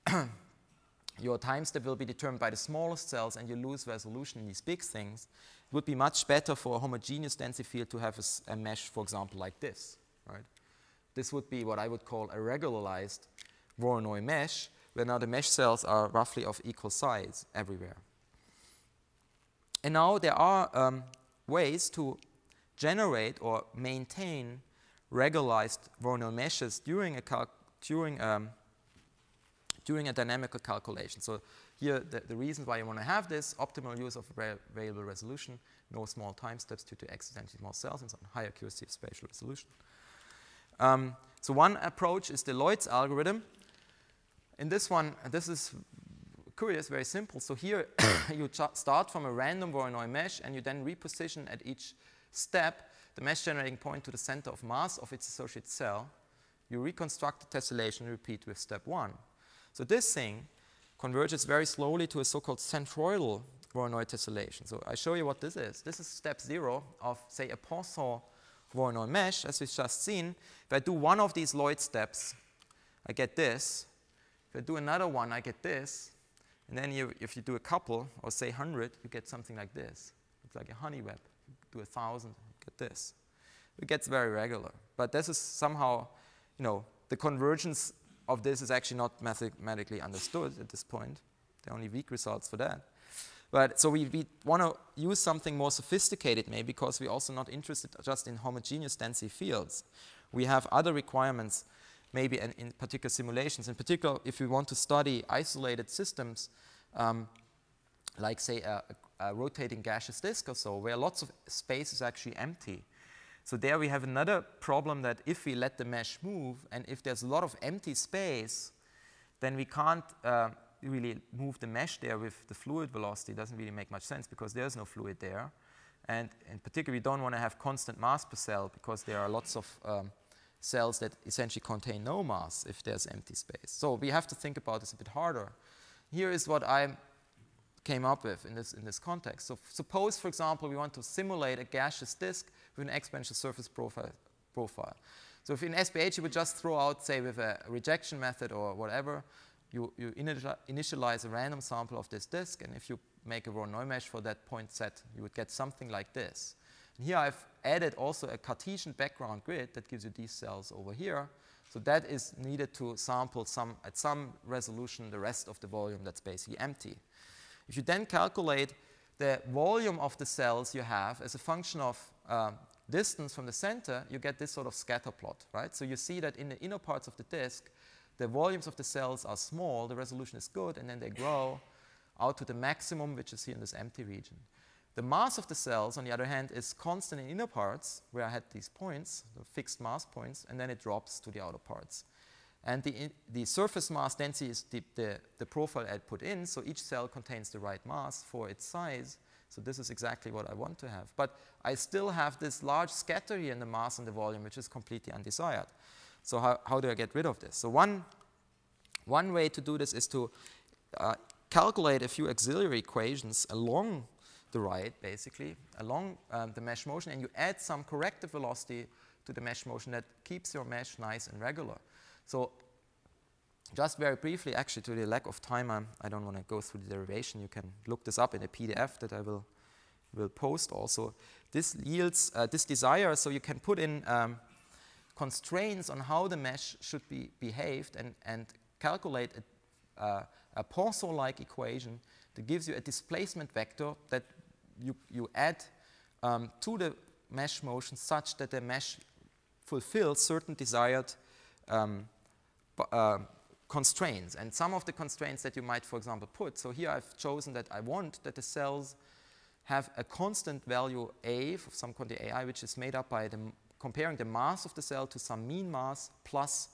your time step will be determined by the smallest cells and you lose resolution in these big things. It would be much better for a homogeneous density field to have a, a, mesh, for example, like this. Right? This would be what I would call a regularized Voronoi mesh, where now the mesh cells are roughly of equal size everywhere. And now there are um, ways to generate or maintain regularized Voronoi meshes during a, during um, during a dynamical calculation. So here, the, the reasons why you want to have this, optimal use of variable resolution, no small time steps due to accidentally small cells, and some high accuracy of spatial resolution. Um, so one approach is the Lloyd's algorithm. In this one, this is curious, very simple. So here you start from a random Voronoi mesh, and you then reposition at each step the mesh generating point to the center of mass of its associated cell. You reconstruct the tessellation and repeat with step one. So this thing converges very slowly to a so-called centroidal Voronoi tessellation. So I show you what this is. This is step zero of, say, a Poisson Voronoi mesh, as we've just seen. If I do one of these Lloyd steps, I get this. If I do another one, I get this. And then you, if you do a couple, or say 100, you get something like this. It's like a honey web. You do a 1,000, get this. It gets very regular. But this is somehow, you know, the convergence of this is actually not mathematically understood at this point. There are only weak results for that. But so we, we want to use something more sophisticated maybe because we're also not interested just in homogeneous density fields. We have other requirements maybe in, in particular simulations. In particular, if we want to study isolated systems, um, like say a, a, rotating gaseous disk or so, where lots of space is actually empty, so there we have another problem that if we let the mesh move and if there's a lot of empty space, then we can't uh, really move the mesh there with the fluid velocity. It doesn't really make much sense because there's no fluid there. And in particular, we don't want to have constant mass per cell because there are lots of um, cells that essentially contain no mass if there's empty space. So we have to think about this a bit harder. Here is what I came up with in this, in this context. So suppose, for example, we want to simulate a gaseous disk with an exponential surface profile. profile. So if in SPH you would just throw out, say, with a rejection method or whatever, you, you initialize a random sample of this disk, and if you make a Voronoi mesh for that point set, you would get something like this. And here I've added also a Cartesian background grid that gives you these cells over here. So that is needed to sample some, at some resolution the rest of the volume that's basically empty. If you then calculate the volume of the cells you have as a function of um, distance from the center, you get this sort of scatter plot, right? So you see that in the inner parts of the disk, the volumes of the cells are small, the resolution is good, and then they grow out to the maximum, which is here in this empty region. The mass of the cells, on the other hand, is constant in inner parts, where I had these points, the fixed mass points, and then it drops to the outer parts. And the, the surface mass density is the, the, the profile I put in, so each cell contains the right mass for its size, so this is exactly what I want to have. But I still have this large scatter here in the mass and the volume, which is completely undesired. So how, how do I get rid of this? So one, one way to do this is to uh, calculate a few auxiliary equations along the right, basically, along um, the mesh motion, and you add some corrective velocity to the mesh motion that keeps your mesh nice and regular. So just very briefly, actually, to the lack of time, I'm, I do not want to go through the derivation. You can look this up in a PDF that I will, will post also. This yields uh, this desire, so you can put in um, constraints on how the mesh should be behaved and, and calculate a, uh, a Poisson-like equation that gives you a displacement vector that you, you add um, to the mesh motion such that the mesh fulfills certain desired um, uh, constraints. And some of the constraints that you might, for example, put, so here I've chosen that I want that the cells have a constant value A for some quantity AI, which is made up by the comparing the mass of the cell to some mean mass plus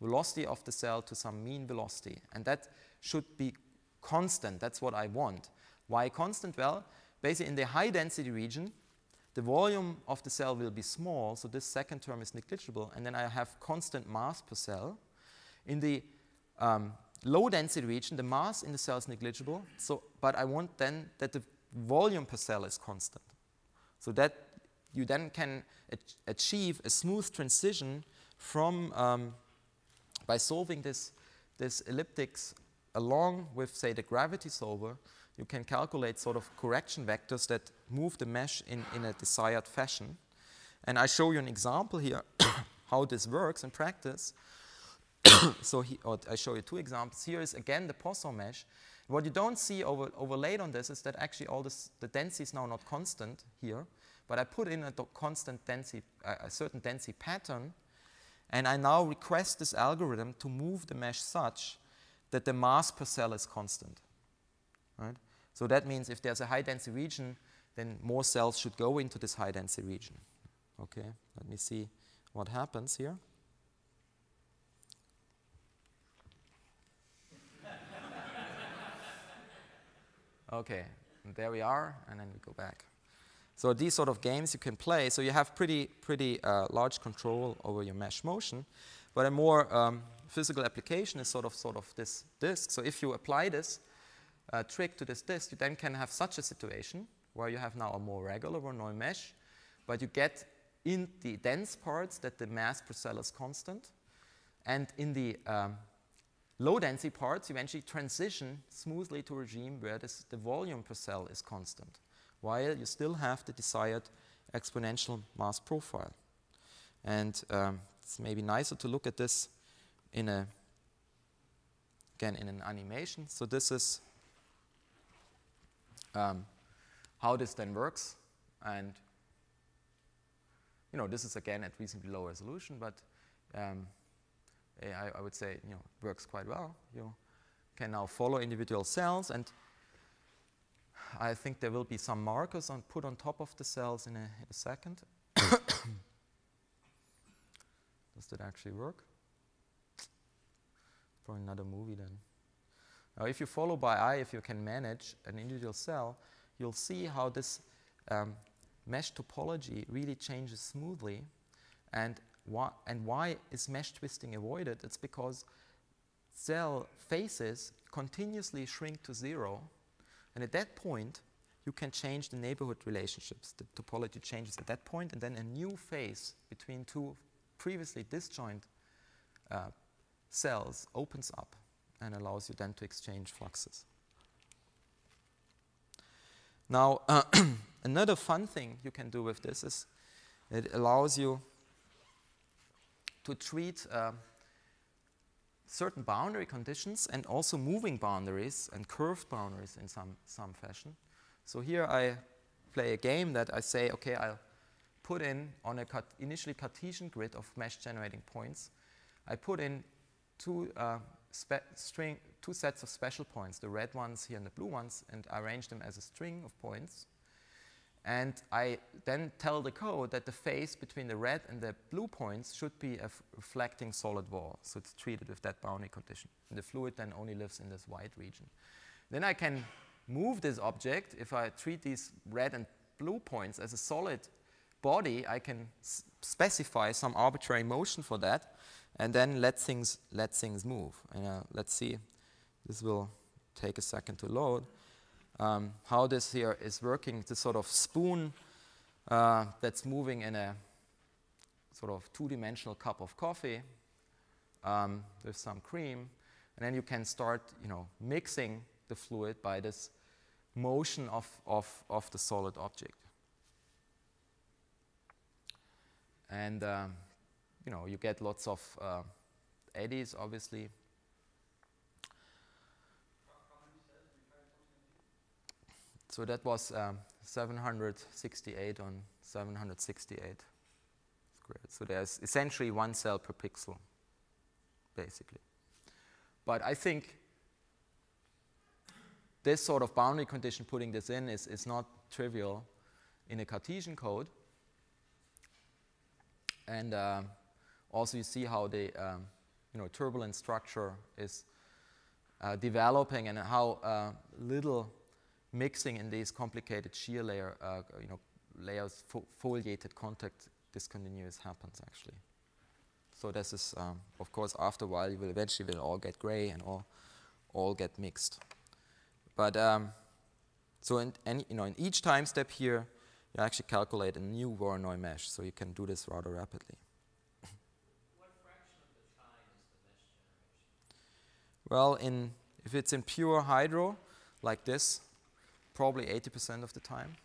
velocity of the cell to some mean velocity. And that should be constant. That's what I want. Why constant? Well, basically in the high density region, the volume of the cell will be small, so this second term is negligible, and then I have constant mass per cell. In the um, low density region, the mass in the cell is negligible, so, but I want then that the volume per cell is constant. So that you then can achieve a smooth transition from, um, by solving this, this elliptics along with, say, the gravity solver, you can calculate sort of correction vectors that move the mesh in, in a desired fashion. And I show you an example here how this works in practice. so he, I show you two examples. Here is again the Poisson mesh. What you don't see over, overlaid on this is that actually all this, the density is now not constant here, but I put in a constant density, uh, a certain density pattern, and I now request this algorithm to move the mesh such that the mass per cell is constant. Right? So that means if there's a high density region, then more cells should go into this high density region. Okay, let me see what happens here. Okay, and there we are, and then we go back. So these sort of games you can play, so you have pretty, pretty uh, large control over your mesh motion. But a more um, physical application is sort of, sort of this disk. So if you apply this uh, trick to this disk, you then can have such a situation where you have now a more regular Voronoi mesh, but you get in the dense parts that the mass per cell is constant. And in the um, low density parts, eventually transition smoothly to a regime where this, the volume per cell is constant, while you still have the desired exponential mass profile. And um, it's maybe nicer to look at this in a, again, in an animation. So this is um, how this then works. And, you know, this is again at reasonably low resolution, but um, I, I, would say, you know, works quite well. You can now follow individual cells and I think there will be some markers on, put on top of the cells in a, in a second. Does that actually work? For another movie then. Now if you follow by eye, if you can manage an individual cell, you'll see how this um, mesh topology really changes smoothly. And, why, and why is mesh twisting avoided? It's because cell faces continuously shrink to zero. And at that point, you can change the neighborhood relationships. The topology changes at that point, and then a new face between two previously disjoint uh, cells opens up and allows you then to exchange fluxes. Now, uh, another fun thing you can do with this is it allows you to treat uh, certain boundary conditions and also moving boundaries and curved boundaries in some, some fashion. So here I play a game that I say, okay, I'll put in on a initially Cartesian grid of mesh generating points, I put in two, uh, string, two sets of special points, the red ones here and the blue ones, and I arrange them as a string of points. And I then tell the code that the phase between the red and the blue points should be a reflecting solid wall. So it's treated with that boundary condition. And the fluid then only lives in this white region. Then I can move this object if I treat these red and blue points as a solid body, I can specify some arbitrary motion for that and then let things, let things move. And, uh, let's see, this will take a second to load. Um, how this here is working, this sort of spoon uh, that's moving in a sort of two-dimensional cup of coffee um, with some cream, and then you can start, you know, mixing the fluid by this motion of, of, of the solid object. And, um, you know, you get lots of uh, eddies, obviously. So that was um, 768 on 768 squared. So there's essentially one cell per pixel, basically. But I think this sort of boundary condition, putting this in, is, is not trivial in a Cartesian code. And uh, also you see how the um, you know, turbulent structure is uh, developing and how uh, little mixing in these complicated shear layer, uh, you know, layers, fo foliated contact discontinuous happens actually. So this is, um, of course, after a while you will eventually will all get gray and all, all get mixed. But um, so in, any, you know, in each time step here, you actually calculate a new Voronoi mesh, so you can do this rather rapidly. Well, in, if it's in pure hydro, like this, probably 80% of the time.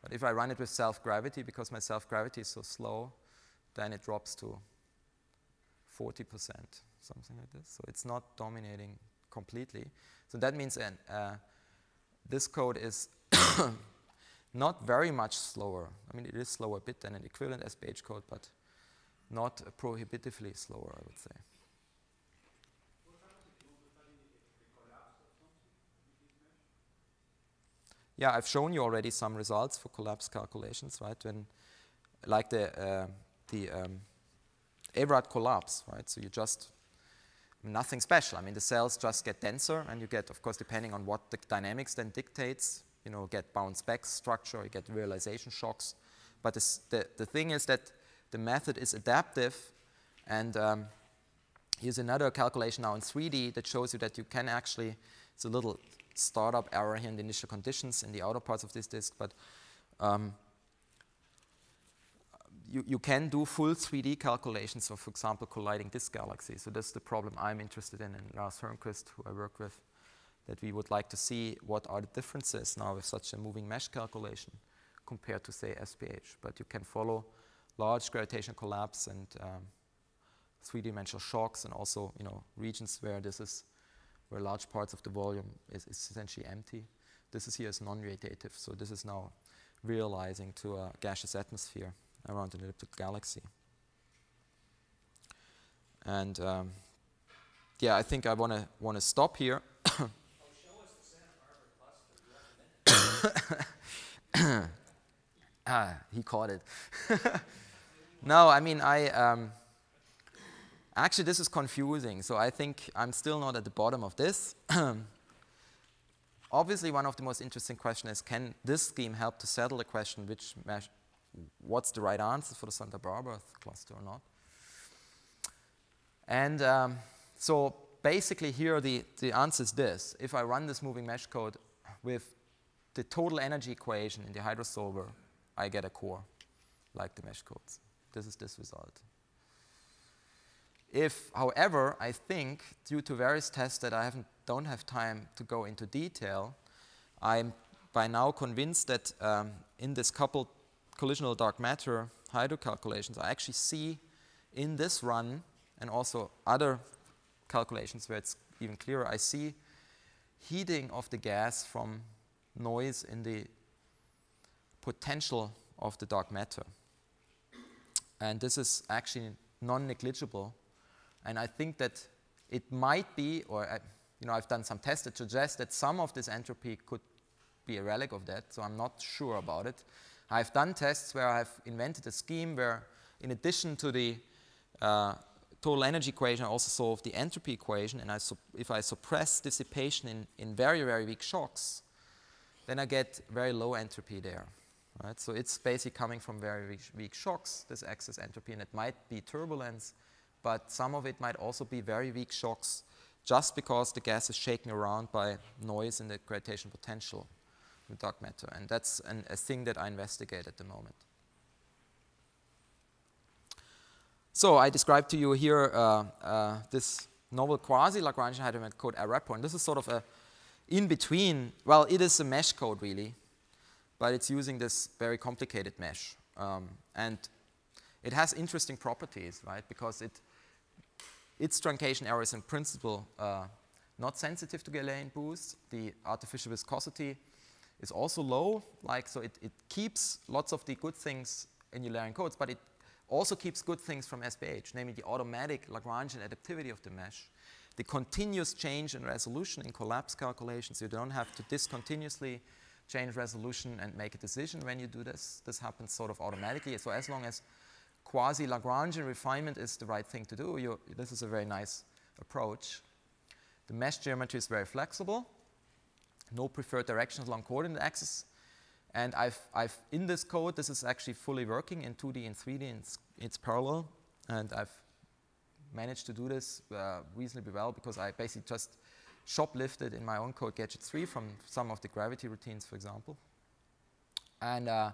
But if I run it with self-gravity, because my self-gravity is so slow, then it drops to 40%, something like this. So it's not dominating completely. So that means an, uh, this code is not very much slower. I mean, it is slower a bit than an equivalent SPH code, but not prohibitively slower, I would say. Yeah, I've shown you already some results for collapse calculations, right? When, like the uh, the um, collapse, right? So you just nothing special. I mean, the cells just get denser, and you get, of course, depending on what the dynamics then dictates, you know, get bounce back structure, you get virialization shocks. But this, the the thing is that the method is adaptive, and um, here's another calculation now in 3D that shows you that you can actually. It's a little startup error here in the initial conditions in the outer parts of this disk, but um, you, you can do full 3D calculations of, for example, colliding disk galaxies. So that's the problem I'm interested in, and Lars Hernquist, who I work with, that we would like to see what are the differences now with such a moving mesh calculation compared to, say, SPH. But you can follow large gravitational collapse and um, three-dimensional shocks and also, you know, regions where this is where large parts of the volume is, is essentially empty. This is here is non-radiative, so this is now realizing to a gaseous atmosphere around an elliptic galaxy. And um, yeah, I think I want to want to stop here. Ah, he caught it. no, I mean I. Um, Actually, this is confusing, so I think I'm still not at the bottom of this. Obviously, one of the most interesting questions is, can this scheme help to settle the question which mesh, what's the right answer for the Santa Barbara cluster or not? And um, so basically here the, the answer is this. If I run this moving mesh code with the total energy equation in the hydrosolver, I get a core, like the mesh codes. This is this result. If, however, I think due to various tests that I haven't, don't have time to go into detail, I'm by now convinced that um, in this coupled collisional dark matter hydro calculations, I actually see in this run and also other calculations where it's even clearer, I see heating of the gas from noise in the potential of the dark matter. And this is actually non-negligible and I think that it might be, or uh, you know, I've done some tests that suggest that some of this entropy could be a relic of that, so I'm not sure about it. I've done tests where I've invented a scheme where, in addition to the uh, total energy equation, I also solve the entropy equation, and I if I suppress dissipation in, in very, very weak shocks, then I get very low entropy there. Right? So it's basically coming from very weak, weak shocks, this excess entropy, and it might be turbulence, but some of it might also be very weak shocks just because the gas is shaken around by noise in the gravitational potential with dark matter. And that's an, a thing that I investigate at the moment. So I described to you here uh, uh, this novel quasi-Lagrangian hydrodynamic code AREPO, and this is sort of a in between. Well, it is a mesh code really, but it's using this very complicated mesh, um, and it has interesting properties, right? Because it its truncation error is in principle uh, not sensitive to Galilean boost. The artificial viscosity is also low, like so it, it keeps lots of the good things in Eulerian codes, but it also keeps good things from SPH, namely the automatic Lagrangian adaptivity of the mesh, the continuous change in resolution in collapse calculations. You don't have to discontinuously change resolution and make a decision when you do this. This happens sort of automatically. So as long as quasi-Lagrangian refinement is the right thing to do, this is a very nice approach. The mesh geometry is very flexible. No preferred directions along coordinate axis. And I've, I've, in this code, this is actually fully working in 2D and 3D, and it's, it's parallel. And I've managed to do this uh, reasonably well because I basically just shoplifted in my own code Gadget 3 from some of the gravity routines, for example. And uh,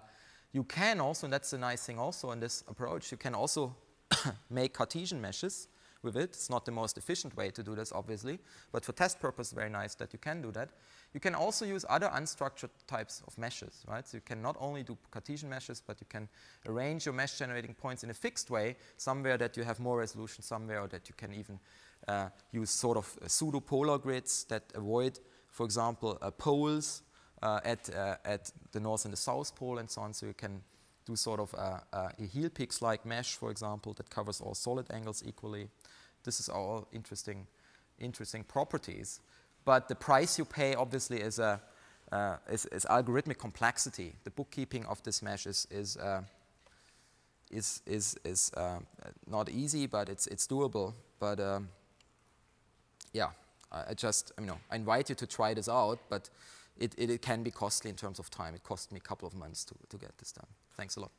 you can also, and that's the nice thing also in this approach, you can also make Cartesian meshes with it. It's not the most efficient way to do this, obviously, but for test purpose, very nice that you can do that. You can also use other unstructured types of meshes, right? So you can not only do Cartesian meshes, but you can arrange your mesh generating points in a fixed way, somewhere that you have more resolution, somewhere or that you can even uh, use sort of uh, pseudo-polar grids that avoid, for example, uh, poles uh, at, uh, at the north and the south pole and so on. So you can do sort of a, a HEALPix-like mesh, for example, that covers all solid angles equally. This is all interesting, interesting properties. But the price you pay, obviously, is, a, uh, is, is, algorithmic complexity. The bookkeeping of this mesh is, is, uh, is, is, is uh, not easy, but it's, it's doable. But um, yeah, I, just, you know, I invite you to try this out, but it, it, it can be costly in terms of time. It cost me a couple of months to, to get this done. Thanks a lot.